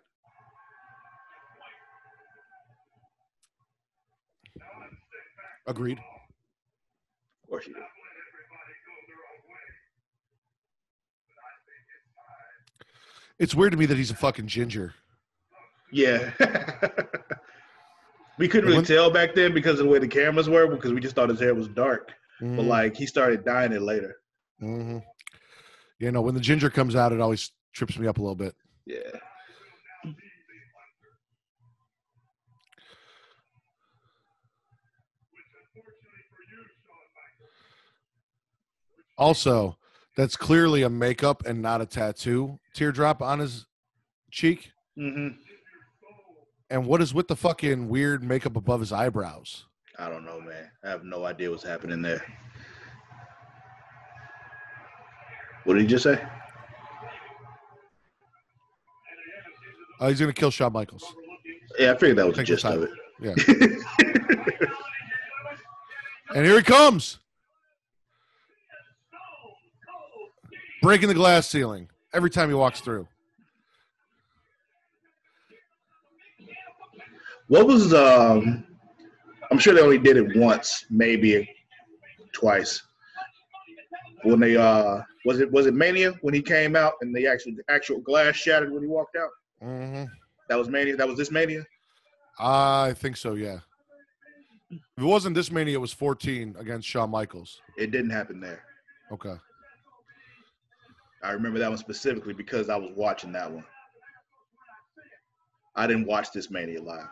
Agreed. Of course you do. It's weird to me that he's a fucking ginger. Yeah. <laughs> we couldn't really tell back then because of the way the cameras were because we just thought his hair was dark. But Mhm. like he started dyeing it later. hmm You know, when the ginger comes out, it always trips me up a little bit. Yeah. Also, that's clearly a makeup and not a tattoo teardrop on his cheek. hmm And what is with the fucking weird makeup above his eyebrows? I don't know, man. I have no idea what's happening there. What did he just say? Oh, he's gonna kill Shawn Michaels. Yeah, I figured that was Take the gist of it. Yeah. <laughs> And here he comes. Breaking the glass ceiling every time he walks through. What was um? I'm sure they only did it once, maybe twice. When they uh, was it was it Mania when he came out and the actual actual glass shattered when he walked out? hmm That was Mania. That was this Mania. I think so, yeah. If it wasn't this many, it was 14 against Shawn Michaels. It didn't happen there. Okay. I remember that one specifically because I was watching that one. I didn't watch this Mania live.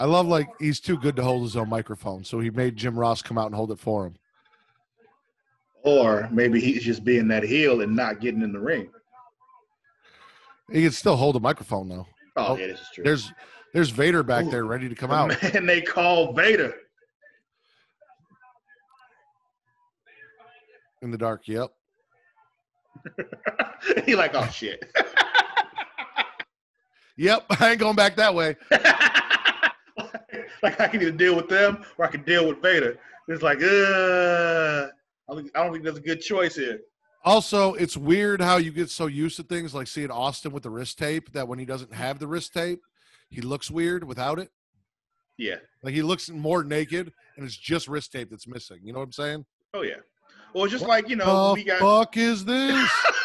I love like he's too good to hold his own microphone, so he made Jim Ross come out and hold it for him. Or maybe he's just being that heel and not getting in the ring. He can still hold a microphone though. Oh, Oh, yeah, this is true. There's there's Vader back Ooh. there ready to come out. Man, they call Vader. in the dark. Yep. <laughs> he like, oh shit. <laughs> Yep. I ain't going back that way. <laughs> like I can either deal with them or I can deal with Vader. It's like, uh, I don't, I don't think that's a good choice here. Also, it's weird how you get so used to things like seeing Austin with the wrist tape that when he doesn't have the wrist tape, he looks weird without it. Yeah. Like he looks more naked, and it's just wrist tape that's missing. You know what I'm saying? Oh yeah. Well, it's just like you know, the we got fuck is this? <laughs>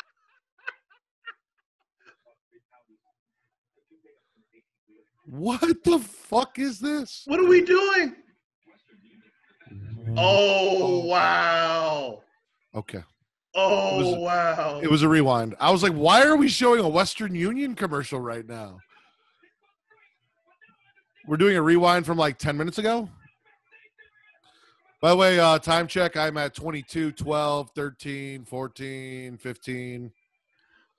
what the fuck is this? What are we doing? Mm. Oh wow! Okay, Oh It was- wow! it was a rewind. I was like, why are we showing a Western Union commercial right now? We're doing a rewind from like 10 minutes ago. By the way, uh, time check. I'm at 22, 12, 13, 14, 15.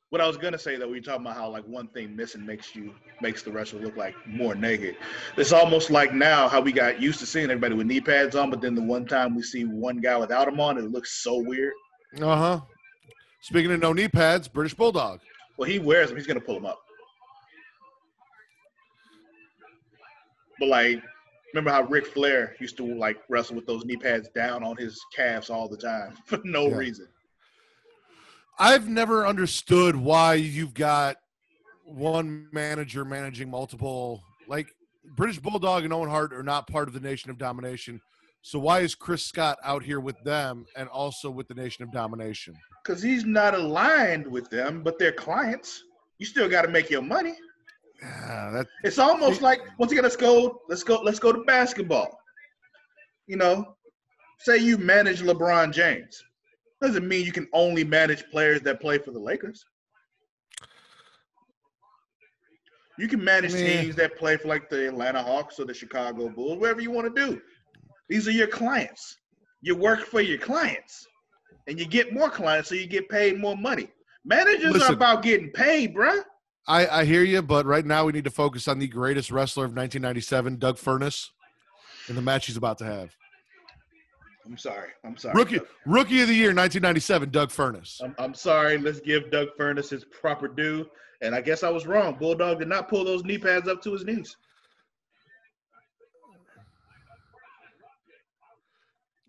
what I was gonna say though, we were talking about how like one thing missing makes you makes the wrestler look like more naked. It's almost like now how we got used to seeing everybody with knee pads on, but then the one time we see one guy without them on, it looks so weird. Uh huh. Speaking of no knee pads, British Bulldog. Well, he wears them. He's gonna pull them up. But like, remember how Ric Flair used to like wrestle with those knee pads down on his calves all the time <laughs> for no Yeah. reason. I've never understood why you've got one manager managing multiple. Like British Bulldog and Owen Hart are not part of the Nation of Domination. So why is Chris Scott out here with them and also with the Nation of Domination? Because he's not aligned with them, but they're clients. You still got to make your money. Ah, that It's almost like once again, let's go, let's go, let's go to basketball. You know, say you manage LeBron James. Doesn't mean you can only manage players that play for the Lakers. You can manage Meh. teams that play for like the Atlanta Hawks or the Chicago Bulls, whatever you want to do. These are your clients. You work for your clients, and you get more clients, so you get paid more money. Managers Listen. are about getting paid, bruh. I, I hear you, but right now we need to focus on the greatest wrestler of 1997, Doug Furnas, and the match he's about to have. I'm sorry. I'm sorry. Rookie Doug. Rookie of the Year, 1997, Doug Furnas. I'm, I'm sorry. Let's give Doug Furnace his proper due. And I guess I was wrong. Bulldog did not pull those knee pads up to his knees.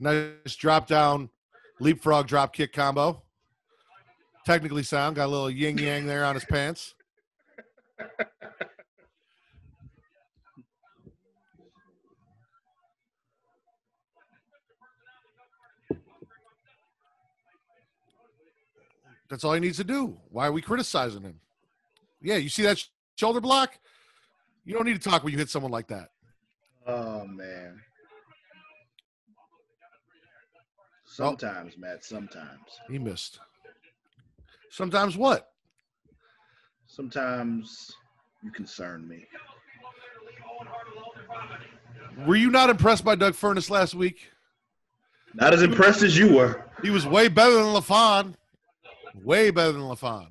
Nice drop down, leapfrog drop kick combo. Technically sound. Got a little yin yang there on his pants. That's all he needs to do. Why are we criticizing him? Yeah, you see that sh- shoulder block? You don't need to talk when you hit someone like that. Oh man. Sometimes, Matt. Sometimes. He missed. Sometimes what? Sometimes you concern me. Were you not impressed by Doug Furnas last week? Not as impressed as you were. He was way better than LaFon. Way better than LaFon.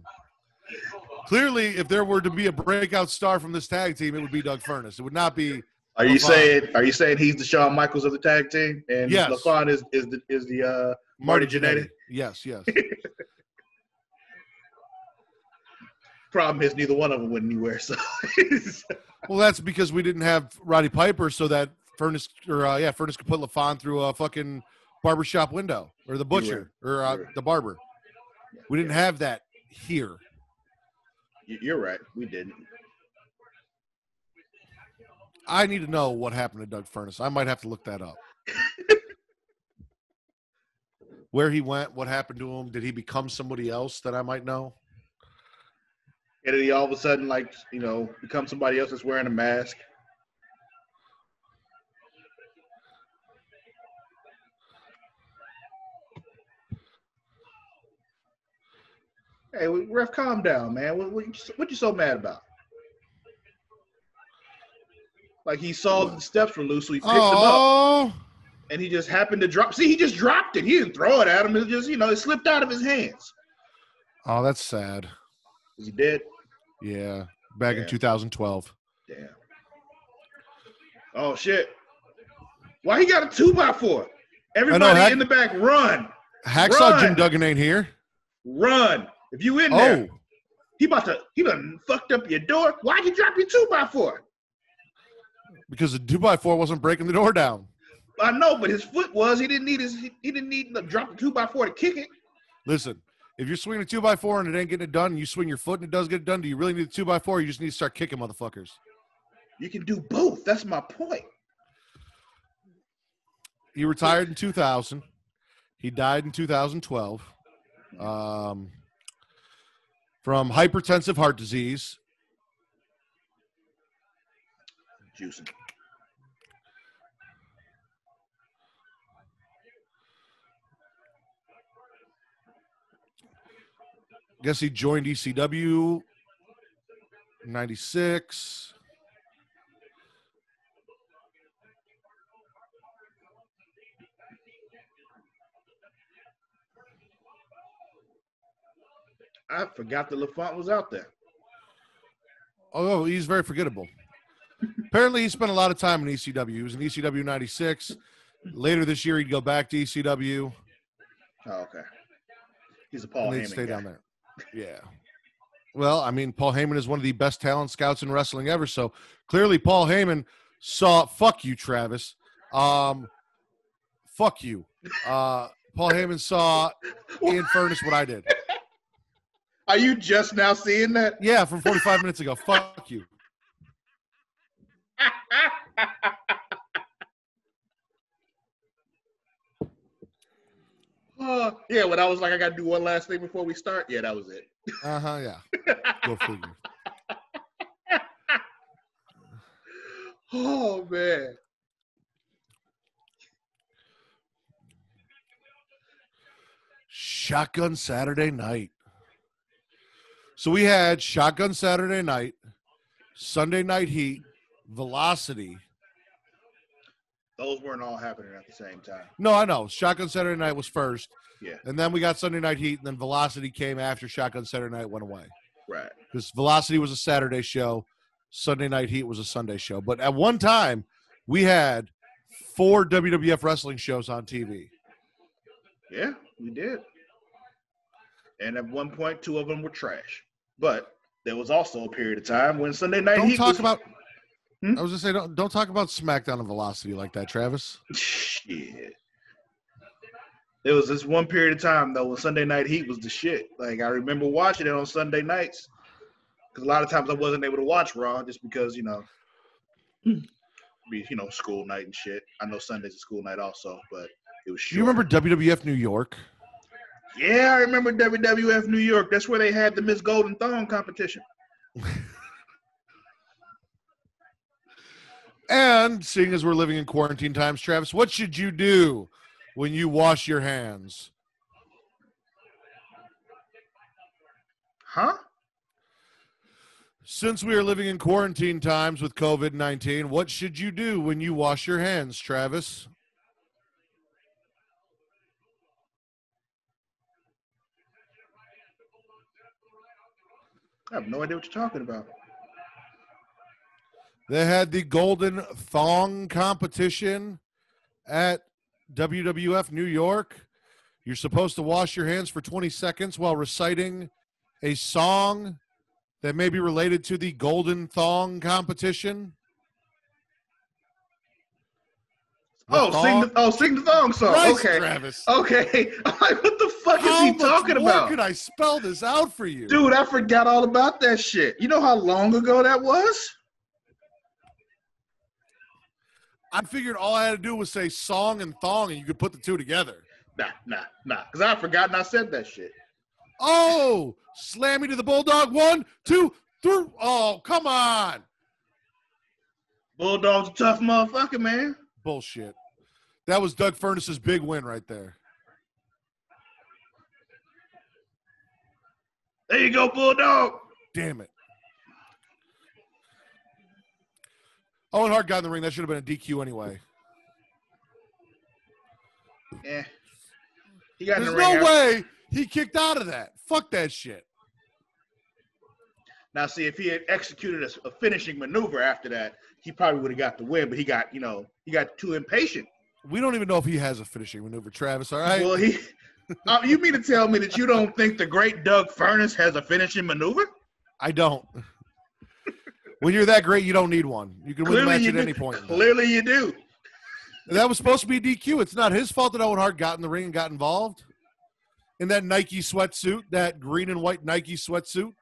Clearly, if there were to be a breakout star from this tag team, it would be Doug Furnas. It would not be. Are you saying? Are you saying he's the Shawn Michaels of the tag team, and Yes. LaFon is is the is the uh, Marty Jannetty? Yes, yes. <laughs> Problem is, neither one of them went anywhere. So <laughs> well, that's because we didn't have Roddy Piper, so that Furnace or uh, yeah, Furnas could put LaFon through a fucking barbershop window or the butcher or uh, the barber. We didn't have that here. You're right. We didn't. I need to know what happened to Doug Furnas. I might have to look that up. <laughs> Where he went, what happened to him? Did he become somebody else that I might know? And then he all of a sudden, like, you know, become somebody else that's wearing a mask. Hey, ref, calm down, man. What, what, what you so mad about? Like he saw the steps were loose, so he picked them up, Oh, and he just happened to drop. See, he just dropped it. He didn't throw it at him. It just, you know, it slipped out of his hands. oh, that's sad. Is he dead? Yeah, back in 2012. Damn. Oh shit! Why he got a two by four? Everybody Hack- in the back, run, Hacksaw Jim Duggan ain't here. run! If you in Oh, there, he about to he done fucked up your door. Why'd you drop your two by four? Because the two by four wasn't breaking the door down. I know, but his foot was. He didn't need his. He, he didn't need to drop the two by four to kick it. Listen, if you're swinging a two by four and it ain't getting it done, and you swing your foot and it does get it done, do you really need a two by four? Or you just need to start kicking motherfuckers. You can do both. That's my point. He retired in 2000. He died in 2012 um, from hypertensive heart disease. Juicing. Guess he joined ECW 96. I forgot that LaFon was out there. Oh, he's very forgettable. Apparently, he spent a lot of time in ECW. He was in ECW 96. Later this year, he'd go back to ECW Oh, okay. He's a Paul Heyman stay guy. down there. Yeah. Well, I mean, Paul Heyman is one of the best talent scouts in wrestling ever. So clearly, Paul Heyman saw. Fuck you, Travis. Um, fuck you. Uh, Paul Heyman saw Ian Furnace what I did. Are you just now seeing that? Yeah, from 45 minutes ago. Fuck you. <laughs> Uh, yeah, when I was like, I got to do one last thing before we start. Yeah, that was it. Uh huh. Yeah. Go figure. <laughs> oh man. Shotgun Saturday night. So we had Shotgun Saturday night, Sunday night heat, Velocity. Those weren't all happening at the same time. No, I know. Shotgun Saturday night was first. Yeah. And then we got Sunday night heat, and then Velocity came after Shotgun Saturday night went away. Right. Because Velocity was a Saturday show, Sunday night heat was a Sunday show. But at one time, we had four WWF wrestling shows on TV. Yeah, we did. And at one point, two of them were trash. But there was also a period of time when Sunday Night Don't Heat talk was, about. Hmm? I was just saying, don't, don't talk about SmackDown and Velocity like that, Travis. shit. There was this one period of time though when Sunday Night Heat was the shit. Like I remember watching it on Sunday nights because a lot of times I wasn't able to watch Raw just because you know, be you know school night and shit. I know Sunday's a school night also, but it was. Do you remember WWF New York? Yeah, I remember WWF New York. That's where they had the Miss Golden Thong competition. <laughs> And seeing as we're living in quarantine times, Travis, what should you do when you wash your hands? Huh? Since we are living in quarantine times with COVID 19, what should you do when you wash your hands, Travis? I have no idea what you're talking about. They had the Golden Thong competition at WWF New York. You're supposed to wash your hands for 20 seconds while reciting a song that may be related to the Golden Thong competition. The Oh, sing the oh, sing the thong song. Christ, okay. Travis. Okay. <laughs> What the fuck How is he talking about? Could I spell this out for you? Dude, I forgot all about that shit. You know how long ago that was? I figured all I had to do was say song and thong, and you could put the two together. Nah, nah, nah. Because I forgotten I said that shit. Oh, slam me to the bulldog. One, two, three. Oh, come on. Bulldog's a tough motherfucker, man. Bullshit. That was Doug Furnace's big win right there. There you go, Bulldog. Damn it. Owen Hart got in the ring. That should have been a DQ anyway. Yeah. He got in There's the ring. no way he kicked out of that. Fuck that shit. Now, see, if he had executed a, a finishing maneuver after that, he probably would have got the win. But he got, you know, he got too impatient. We don't even know if he has a finishing maneuver, Travis. All right. Well, he. Uh, you mean to tell me that you don't think the great Doug Furnace has a finishing maneuver? I don't. When you're that great, you don't need one. You can win the match at do. any point. Clearly, you do. that was supposed to be DQ. It's not his fault that Owen Hart got in the ring and got involved in that Nike sweatsuit, that green and white Nike sweatsuit.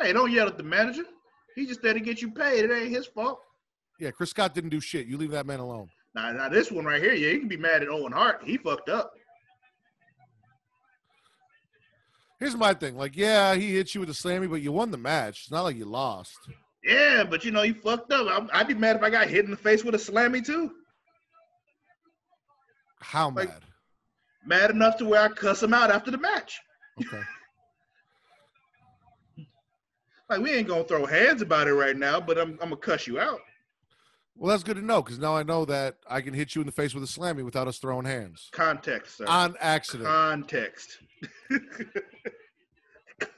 Hey, don't yell at the manager. He just there to get you paid. It ain't his fault. Yeah, Chris Scott didn't do shit. You leave that man alone. Now, now this one right here, yeah, you can be mad at Owen Hart. He fucked up. Here's my thing. Like, yeah, he hit you with a slammy, but you won the match. It's not like you lost. Yeah, but you know, you fucked up. I'm- I'd be mad if I got hit in the face with a slammy too. How Like- mad? Mad enough to where I cuss him out after the match. Okay. <laughs> Like we ain't gonna throw hands about it right now, but I'm, I'm gonna cuss you out. Well, that's good to know because now I know that I can hit you in the face with a slammy without us throwing hands Context, sir. on accident. Context. <laughs>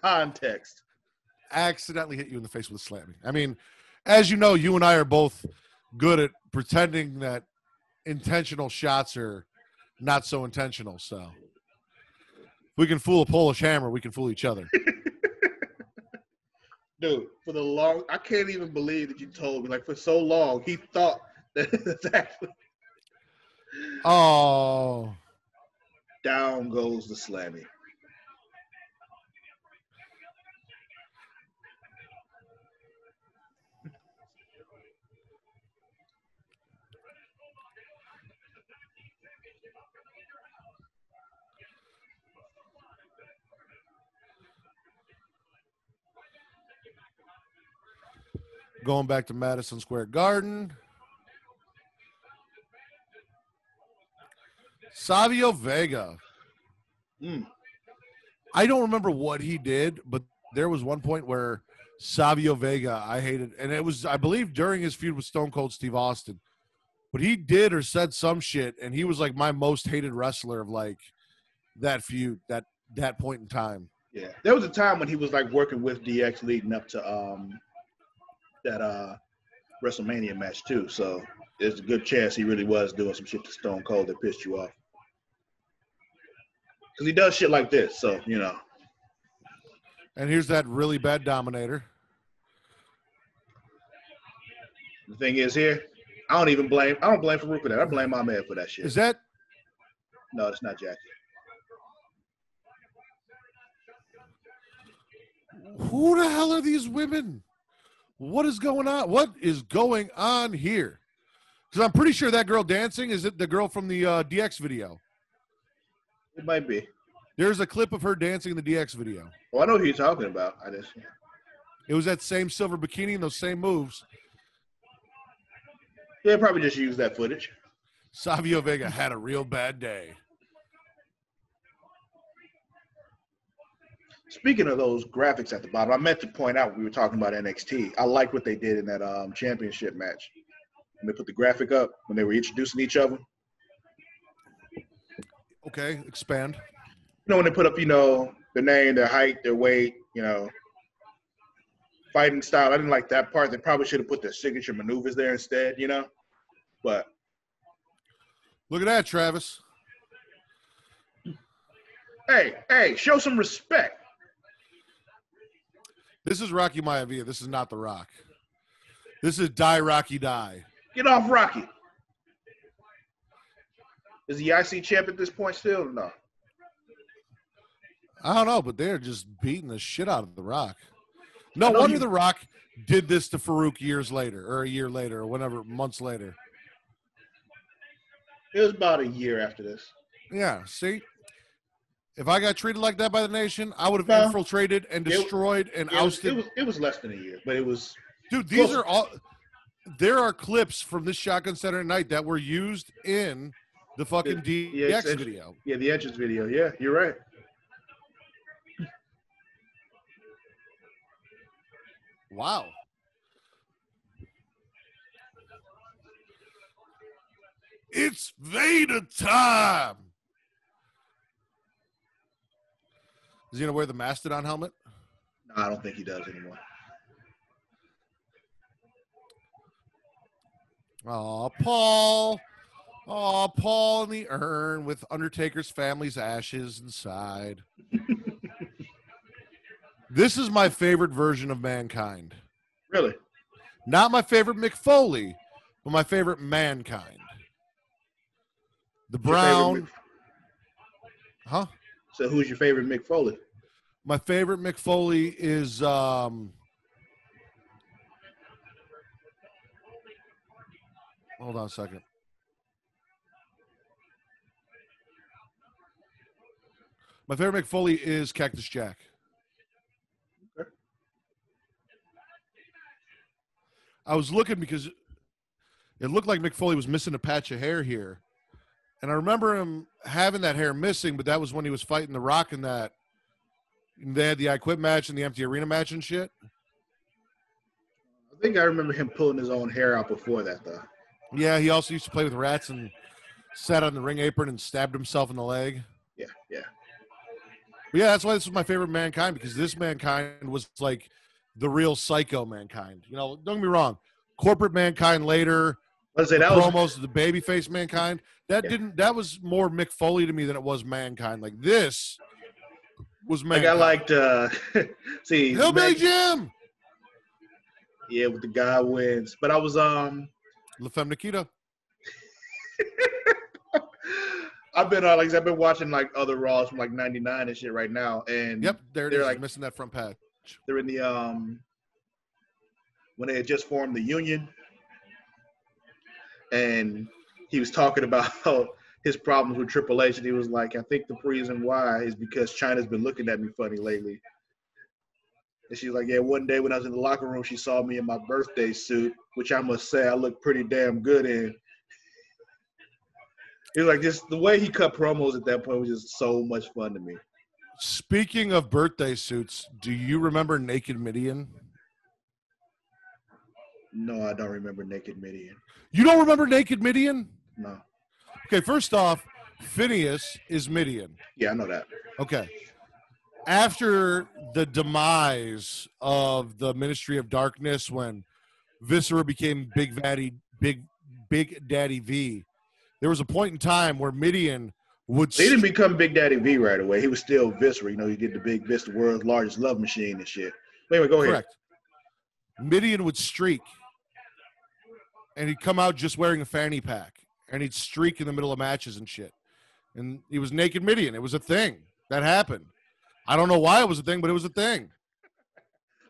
Context. accidentally hit you in the face with a slammy. I mean, as you know, you and I are both good at pretending that intentional shots are not so intentional. So if we can fool a Polish hammer, we can fool each other. <laughs> Dude, for the long I can't even believe that you told me. Like for so long, he thought <laughs> that it's actually Oh, down goes the slammy. Going back to Madison Square Garden. Savio Vega. Mm. I don't remember what he did, but there was one point where Savio Vega I hated, and it was I believe during his feud with Stone Cold Steve Austin. But he did or said some shit, and he was like my most hated wrestler of like that feud, that that point in time. Yeah. There was a time when he was like working with DX leading up to um that uh WrestleMania match too. So there's a good chance he really was doing some shit to Stone Cold that pissed you off. Cause he does shit like this, so you know. And here's that really bad Dominator. The thing is here, I don't even blame I don't blame Faarooq for that. I blame my man for that shit. Is that no, it's not Jackie. who the hell are these women? What is going on? What is going on here? Because I'm pretty sure that girl dancing is it the girl from the uh, DX video. It might be. There's a clip of her dancing in the DX video. Well, I know who you're talking about. I just It was that same silver bikini and those same moves. they probably just used that footage. Savio Vega had a real bad day. Speaking of those graphics at the bottom, I meant to point out we were talking about NXT. I like what they did in that um, championship match. When they put the graphic up when they were introducing each other. Okay, expand. You know, when they put up, you know, their name, their height, their weight, you know, fighting style. I didn't like that part. They probably should have put their signature maneuvers there instead, you know. But Look at that, Travis. hey, hey, show some respect. This is Rocky Maivia. This is not The Rock. This is Die Rocky Die. Get off Rocky. Is the IC champ at this point still or no? I don't know, but they're just beating the shit out of The Rock. No wonder you- The Rock did this to Faarooq years later, or a year later, or whatever, months later. It was about a year after this. Yeah, see? If I got treated like that by the nation, I would have No. infiltrated and It- destroyed and It was, ousted. it was it was less than a year, but it was Dude, these Well- are all. There are clips from this Shotgun Saturday Night that were used in the fucking The- DX video. yeah the entrance video. Yeah, you're right. Wow. It's Vader time. Is he gonna wear the Mastodon helmet? No, I don't think he does anymore. Oh, Paul. Oh, Paul in the urn with Undertaker's family's ashes inside. <laughs> this is my favorite version of mankind. Really? Not my favorite Mick Foley, but my favorite Mankind. The favorite Brown, huh? So who's your favorite Mick Foley? My favorite Mick Foley is um Hold on a second. My favorite Mick Foley is Cactus Jack. Okay. I was looking because it looked like Mick Foley was missing a patch of hair here. And I remember him having that hair missing, but that was when he was fighting The Rock in that they had the I Quit match and the empty arena match and shit. I think I remember him pulling his own hair out before that, though. Yeah, he also used to play with rats and sat on the ring apron and stabbed himself in the leg. Yeah, yeah. But yeah, that's why this was my favorite mankind because this mankind was like the real psycho mankind. You know, don't get me wrong. Corporate mankind later, Let's say that was promos of the babyface mankind. That Yeah. didn't that was more Mick Foley to me than it was mankind. Like this was like. I liked. uh <laughs> See, Hillbilly Meg- Jim. yeah, with the guy wins, but I was um. La Femme Nikita. <laughs> I've been uh, like I've been watching like other Raws from like '99 and shit right now, and Yep, there They're is. like- missing that front patch. they're in the um when they had just formed the union, and he was talking <laughs> about his problems with Triple H, and he was like, "I think the reason why is because Chyna's been looking at me funny lately." And she's like, "Yeah, one day when I was in the locker room, she saw me in my birthday suit, which I must say I look pretty damn good in." <laughs> It was like just the way he cut promos at that point was just so much fun to me. Speaking of birthday suits, do you remember Naked Mideon? No, I don't remember Naked Mideon. You don't remember Naked Mideon? No. Okay, first off, Phineas is Mideon. Yeah, I know that. Okay. After the demise of the Ministry of Darkness, when Viscera became Big Daddy, Big Big Daddy V, there was a point in time where Mideon would. He didn't become Big Daddy V right away. He was still Viscera. You know, he did the big Vis, the world's largest love machine and shit. Wait, wait, go ahead. correct. Mideon would streak, and he'd come out just wearing a fanny pack, and he'd streak in the middle of matches and shit. And he was naked Mideon. It was a thing that happened. I don't know why it was a thing, but it was a thing.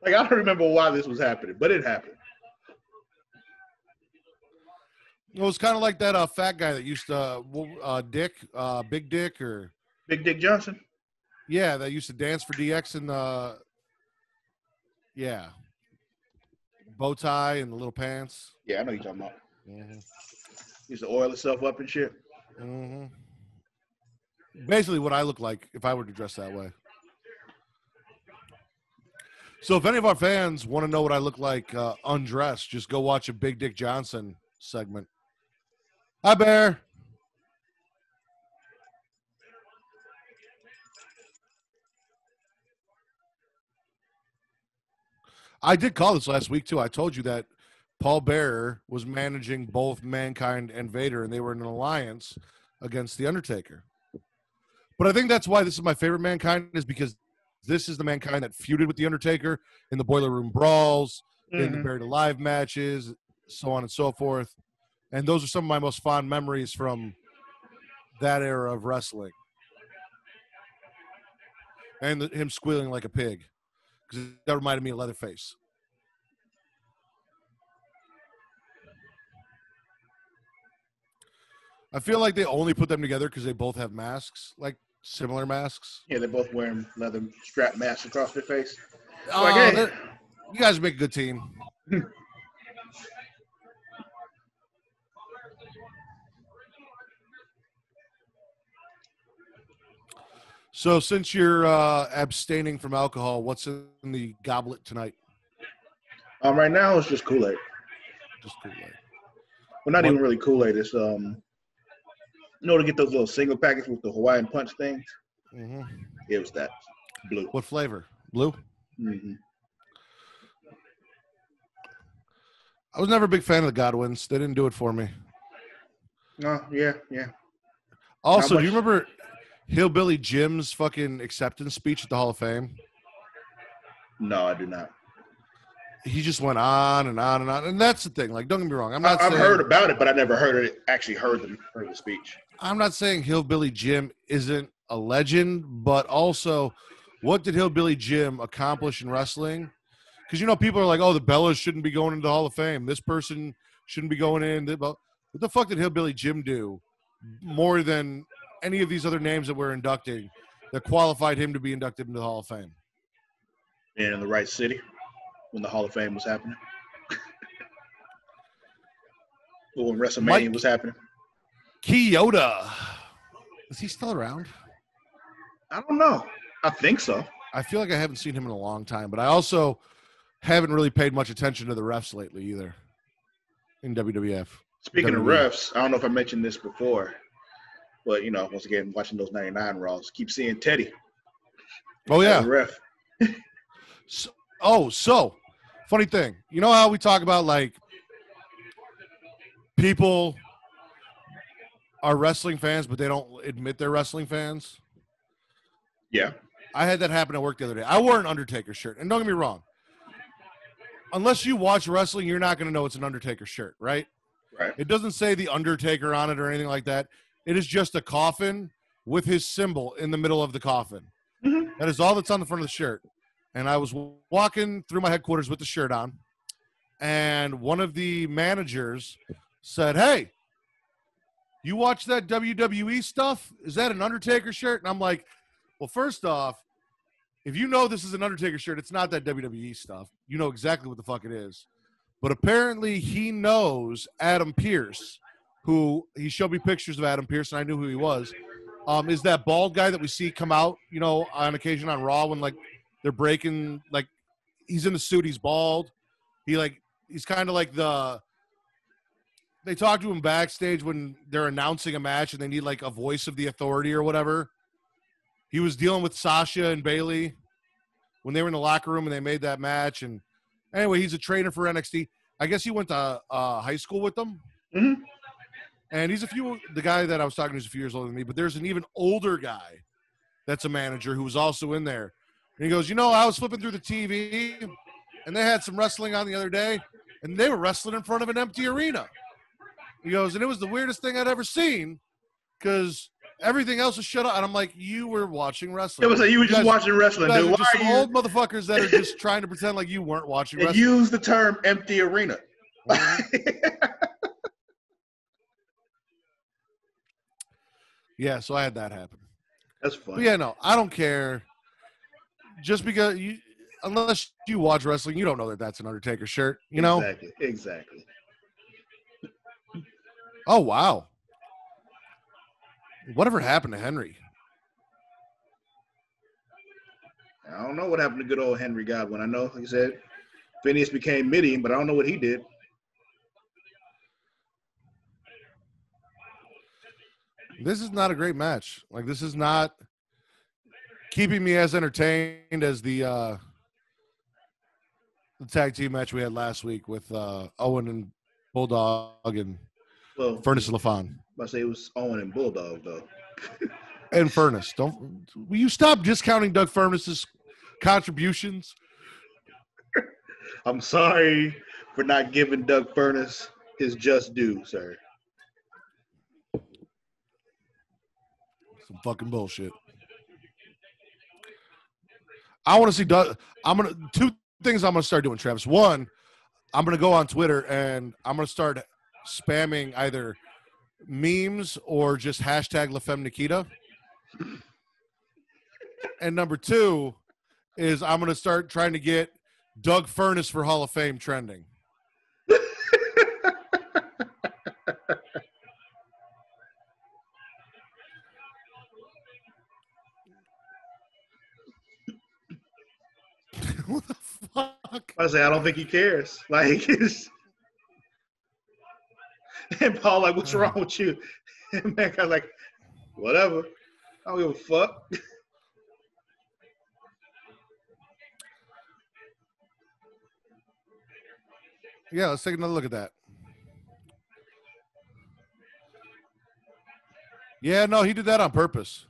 Like I don't remember why this was happening, but it happened. It was kind of like that uh, fat guy that used to uh, uh, Dick, uh, Big Dick, or Big Dick Johnson. yeah, that used to dance for DX in the yeah bow tie and the little pants. Yeah, I know you're talking about. Mm-hmm. Used to oil itself up and shit. hmm Basically, what I look like if I were to dress that way. So, if any of our fans want to know what I look like uh, undressed, just go watch a Big Dick Johnson segment. Hi, Bear. I did call this last week too. I told you that Paul Bearer was managing both Mankind and Vader, and they were in an alliance against the Undertaker. But I think that's why this is my favorite Mankind is because this is the Mankind that feuded with the Undertaker in the Boiler Room brawls, in the Mhm. Buried Alive matches, so on and so forth. And those are some of my most fond memories from that era of wrestling. And the, him squealing like a pig because that reminded me of Leatherface. I feel like they only put them together because they both have masks, like similar masks. Yeah, they're both wearing leather strap masks across their face. Oh, Like, hey. you guys make a good team. <laughs> so, since you're uh, abstaining from alcohol, what's in the goblet tonight? Um, right now it's just Kool Aid. Just Kool-Aid. Well, not What- even really Kool Aid. It's um, you know, to get those little single packets with the Hawaiian punch things. hmm It was that blue. What flavor? Blue. hmm I was never a big fan of the Godwinns. They didn't do it for me. No, yeah, yeah. Also, do you remember Hillbilly Jim's fucking acceptance speech at the Hall of Fame? No, I do not. He just went on and on and on. And that's the thing. Like, don't get me wrong. I'm not I, I've heard about it, but I never heard it. Actually, heard the heard the speech. I'm not saying Hillbilly Jim isn't a legend, but also, what did Hillbilly Jim accomplish in wrestling? Because you know, people are like, "Oh, the Bellas shouldn't be going into the Hall of Fame. This person shouldn't be going in." What the fuck did Hillbilly Jim do more than any of these other names that we're inducting that qualified him to be inducted into the Hall of Fame? And in the right city when the Hall of Fame was happening. <laughs> or when WrestleMania Mike- was happening. Chioda. Is he still around? I don't know. I think so. I feel like I haven't seen him in a long time, but I also haven't really paid much attention to the refs lately either in WWF. Speaking of refs, I don't know if I mentioned this before, but you know, once again, watching those '99 Raws, keep seeing Teddy. Oh yeah. ref. <laughs> So, oh, so funny thing. You know how we talk about like people are wrestling fans, but they don't admit they're wrestling fans. Yeah, I had that happen at work the other day. I wore an Undertaker shirt, and don't get me wrong. Unless you watch wrestling, you're not going to know it's an Undertaker shirt, right? right. It doesn't say the Undertaker on it or anything like that. It is just a coffin with his symbol in the middle of the coffin. Mhm. That is all that's on the front of the shirt. And I was walking through my headquarters with the shirt on, and one of the managers said, Hey, you watch that WWE stuff? Is that an Undertaker shirt? And I'm like, Well, first off, if you know this is an Undertaker shirt, it's not that WWE stuff. You know exactly what the fuck it is. But apparently, he knows Adam Pearce, who he showed me pictures of Adam Pearce, and I knew who he was. Um, is that bald guy that we see come out, you know, on occasion on Raw when like they're breaking, like he's in the suit, he's bald. He like he's kind of like the. They talk to him backstage when they're announcing a match and they need like a voice of the authority or whatever. He was dealing with Sasha and Bayley when they were in the locker room and they made that match. And anyway, he's a trainer for NXT. I guess he went to uh, high school with them. Mhm. And he's a few, the guy that I was talking to is a few years older than me, but there's an even older guy that's a manager who was also in there. And he goes, You know, I was flipping through the TV and they had some wrestling on the other day and they were wrestling in front of an empty arena. He goes, And it was the weirdest thing I'd ever seen because everything else was shut up. And I'm like, You were watching wrestling. It was like you were just guys- watching wrestling, dude. Why just are some you? old motherfuckers that are just <laughs> trying to pretend like you weren't watching and wrestling. use the term empty arena. <laughs> yeah, so I had that happen. That's But yeah, no, I don't care. Just because you, unless you watch wrestling, you don't know that that's an Undertaker shirt. You know? exactly, exactly. Oh wow. Whatever happened to Henry? I don't know what happened to good old Henry Godwinn. I know, like I said, Phineas became Mideon, but I don't know what he did. This is not a great match. Like this is not keeping me as entertained as the uh the tag team match we had last week with uh Owen and Bulldog and Well, Furnas and LaFon. I say it was Owen and Bulldog though. <laughs> And Furnas. Don't will you stop discounting Doug Furnas's contributions? I'm sorry for not giving Doug Furnas his just due, sir. Some fucking bullshit. I want to see Doug. I'm gonna two things I'm gonna start doing, Travis. One, I'm gonna go on Twitter and I'm gonna start spamming either memes or just hashtag LaFemme Nikita. And number two is I'm gonna start trying to get Doug Furnas for Hall of Fame trending. <laughs> what the fuck? I say I don't think he cares. Like, <laughs> it's... and Paul like, what's wrong with you? <laughs> And that guy's like, whatever. I don't give a fuck. Yeah, let's take another look at that. Yeah, no, he did that on purpose.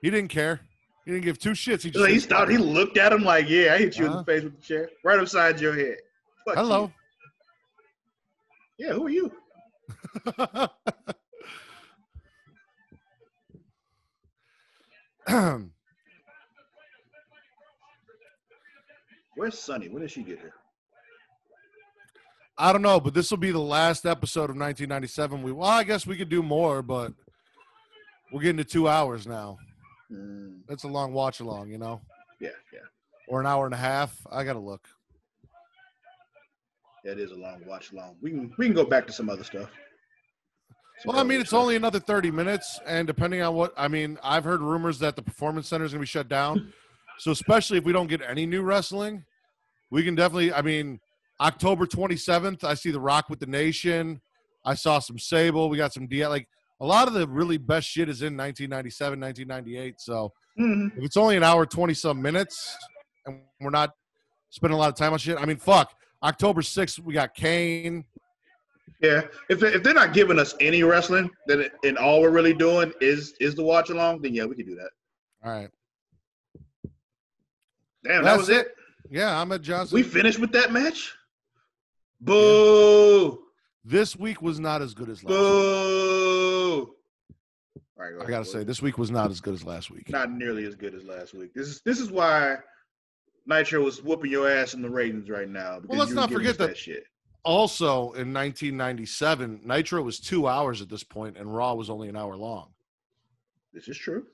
He didn't care. He didn't give two shits. He just So he stopped. He looked at him like, "Yeah, I hit you in Uh-huh. the face with the chair, right upside your head." Fuck Hello. you. Yeah, who are you? <clears throat> Where's Sunny? When did she get here? I don't know, but this will be the last episode of 1997. We well, I guess we could do more, but we're getting to two hours now. Mm, That's a long watch along, you know, yeah, yeah, or an hour and a half. I gotta look. that is a long watch. Long. We can we can go back to some other stuff. Some Well, I mean, it's stuff. only another 30 minutes, and depending on what I mean, I've heard rumors that the performance center is gonna be shut down. <laughs> So especially if we don't get any new wrestling, we can definitely. I mean, October 27th, I see the Rock with the Nation. I saw some Sable. We got some D. Like a lot of the really best shit is in 1997, 1998. So Mhm. if it's only an hour 20 some minutes and we're not spending a lot of time on shit i mean fuck october 6th we got kane Yeah, if they, if they're not giving us any wrestling, then it, and all we're really doing is is the watch along, then yeah, we can do that. all right Damn, that That's was it. yeah i'm at johnson We finished with that match. Boo! This week was not as good as last week Boo! Right, go i gotta go say this week was not as good as last week not nearly as good as last week. This is this is why Nitro was whooping your ass in the ratings right now. because let's not forget us that- shit. also in 1997 nitro was two hours at this point and raw was only an hour long This is true.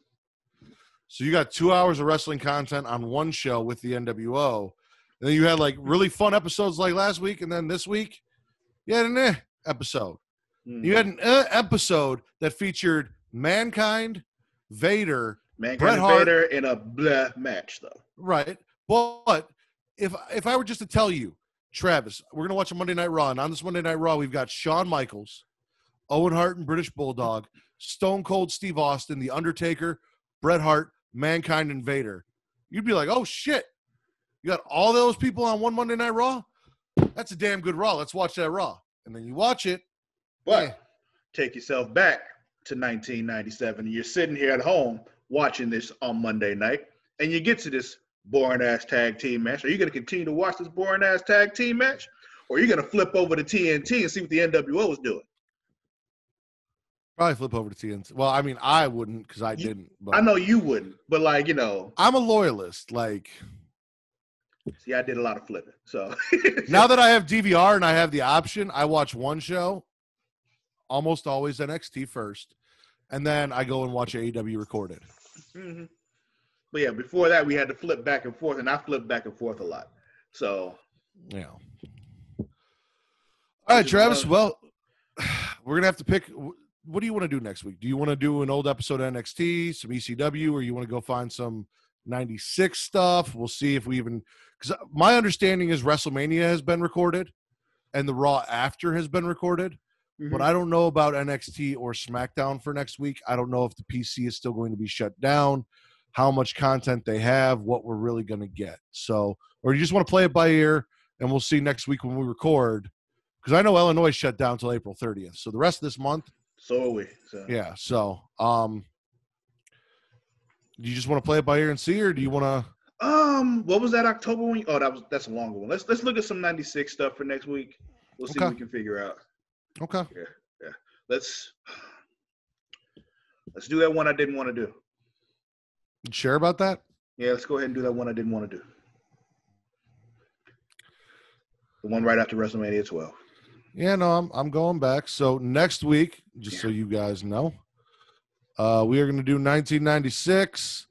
so you got two hours of wrestling content on one show with the nwo and then you had like really fun episodes like last week and then this week you had an eh episode Mm. You had an uh, episode that featured Mankind, Vader, Mankind Bret Hart- Vader in a blah match though. right? But if if I were just to tell you, Travis, we're gonna watch a Monday Night Raw, and on this Monday Night Raw, we've got Shawn Michaels, Owen Hart and British Bulldog, Stone Cold Steve Austin, The Undertaker, Bret Hart, Mankind, and Vader. You'd be like, oh shit, you got all those people on one Monday Night Raw. That's a damn good Raw. Let's watch that Raw, and then you watch it. But take yourself back to 1997. You're sitting here at home watching this on Monday night, and you get to this boring ass tag team match. Are you going to continue to watch this boring ass tag team match, or are you going to flip over to TNT and see what the NWO was doing? Probably flip over to TNT. Well, I mean, I wouldn't because I You- didn't. But I know you wouldn't, but like you know, I'm a loyalist. Like see, I did a lot of flipping. So <laughs> now that I have DVR and I have the option, I watch one show, almost always NXT first, and then I go and watch AEW recorded. hmm But yeah, before that, we had to flip back and forth, and I flipped back and forth a lot. So Yeah. All right, Travis. Well, <sighs> we're gonna have to pick. What do you want to do next week? Do you want to do an old episode of NXT, some ECW, or you want to go find some '96 stuff? We'll see if we even. Because my understanding is WrestleMania has been recorded, and the Raw after has been recorded. but I don't know about NXT or SmackDown for next week. I don't know if the PC is still going to be shut down, how much content they have, what we're really going to get. So, or you just want to play it by ear, and we'll see next week when we record. Because I know Illinois shut down till April 30th. So the rest of this month, so are we. So yeah. So, um, do you just want to play it by ear and see, or do you want to? Um, what was that October one? Oh, that was that's a longer one. Let's let's look at some '96 stuff for next week. We'll see what we can figure out. Okay. Yeah, yeah. Let's let's do that one I didn't want to do. You Share about that. Yeah, let's go ahead and do that one I didn't want to do. The one right after WrestleMania 12. Yeah, no, I'm I'm going back. So next week, just so you guys know, uh, we are going to do 1996.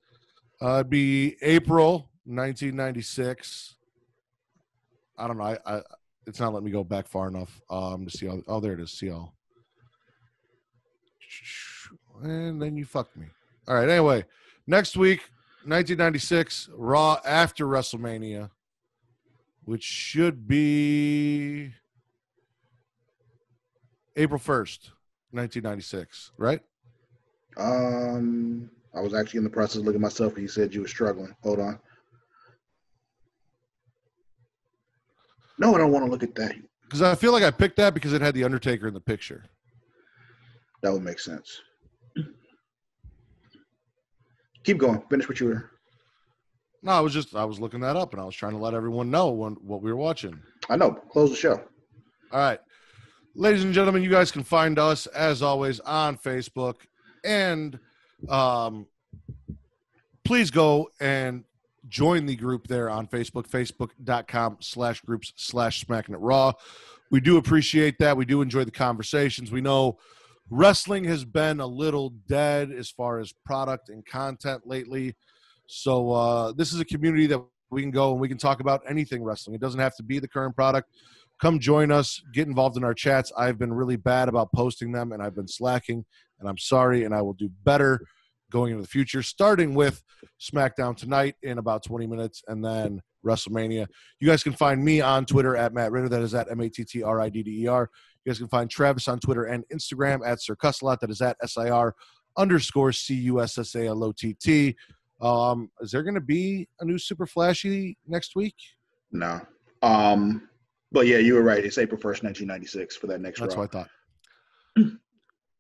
Uh, it'd be April 1996. I don't know. I, I it's not letting me go back far enough um to see all. Oh, there it is. See all. And then you fucked me. All right. Anyway, next week, 1996, Raw after WrestleMania, which should be April 1st, 1996, right? Um, I was actually in the process of looking at myself, you said you were struggling. Hold on. No, I don't want to look at that. Because I feel like I picked that because it had the Undertaker in the picture. That would make sense. keep going. Finish what you were. No, I was just I was looking that up and I was trying to let everyone know when, what we were watching. I know. Close the show. All right. Ladies and gentlemen, you guys can find us as always on Facebook and um, please go and join the group there on Facebook, facebook.com slash groups slash smacking it raw. We do appreciate that. We do enjoy the conversations. We know wrestling has been a little dead as far as product and content lately. So uh, this is a community that we can go and we can talk about anything wrestling. It doesn't have to be the current product. Come join us, get involved in our chats. I've been really bad about posting them and I've been slacking, and I'm sorry, and I will do better going into the future, starting with SmackDown tonight in about 20 minutes and then WrestleMania. You guys can find me on Twitter at Matt Ridder. That is at M A T T R I D D E R. You guys can find Travis on Twitter and Instagram at Sir Cussalot. That is at S I R underscore C U S S A L O T T. Um, is there going to be a new Super Flashy next week? No. Um, but yeah, you were right. It's April first, nineteen ninety six, for that next. That's Raw. what I thought. <clears throat>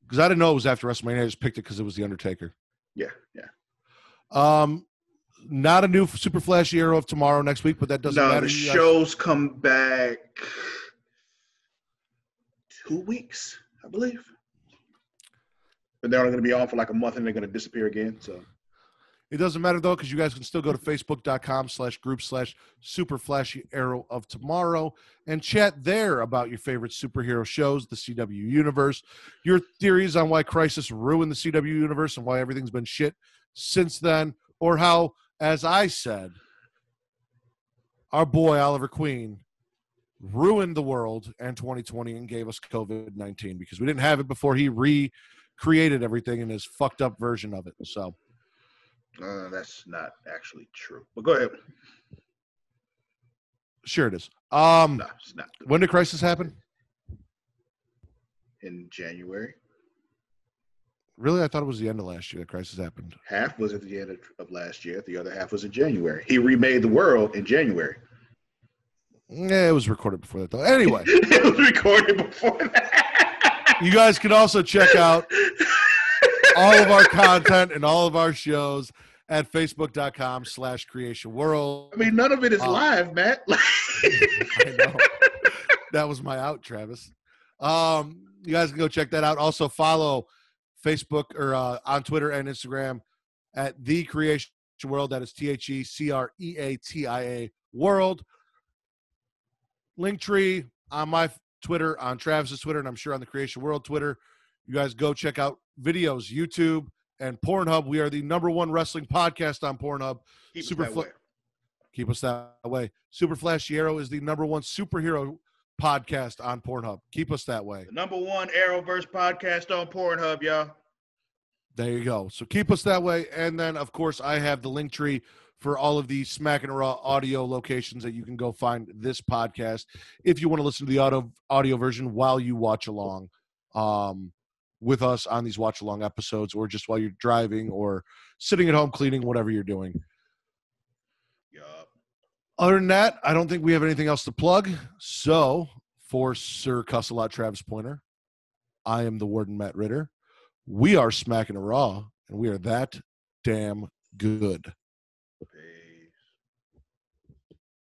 Because I didn't know it was after WrestleMania. I just picked it because it was The Undertaker. Yeah, yeah. Um, not a new Super Flashy Arrow of tomorrow next week, but that doesn't matter. No, matter. the You guys- shows come back two weeks, I believe. But they're only going to be on for like a month, and they're going to disappear again. So It doesn't matter though, because you guys can still go to facebook.com slash group slash super flashy arrow of tomorrow and chat there about your favorite superhero shows, the CW universe, your theories on why Crisis ruined the CW universe and why everything's been shit since then, or how, as I said, our boy Oliver Queen ruined the world and 2020 and gave us COVID 19 because we didn't have it before he recreated everything in his fucked up version of it. So. Uh, that's not actually true. But go ahead. Sure, it is. Um, No, it's not. when did Crisis happen? In January, Really, I thought it was the end of last year that Crisis happened. half was at the end of, of last year. The other half was in January. He remade the world in January. Yeah, it was recorded before that, though. Anyway, <laughs> it was recorded before that. you guys can also check out all of our content and all of our shows at facebook.com slash creatia world. I mean, none of it is Uh, live, Matt. <laughs> I know. that was my out, Travis. Um, you guys can go check that out. Also follow Facebook or uh, on Twitter and Instagram at the Creatia World. That is T H E C R E A T I A World. Linktree on my Twitter, on Travis's Twitter, and I'm sure on the Creatia World Twitter. You guys go check out videos, YouTube, and Pornhub. We are the number one wrestling podcast on Pornhub Keep Super way. keep us that way. Super Flash Arrow is the number one superhero podcast on Pornhub. Keep us that way. The number one Arrowverse podcast on Pornhub, y'all. There you go. So keep us that way. And then, of course, I have the link tree for all of the Smack and Raw audio locations that you can go find this podcast if you want to listen to the audio audio version while you watch along um, with us on these watch along episodes, or just while you're driving or sitting at home cleaning, whatever you're doing. Yup. Other than that, I don't think we have anything else to plug. So, for Sir Cussalot Travis Pointer, I am the Warden Matt Ridder. We are smacking a raw, and we are that damn good.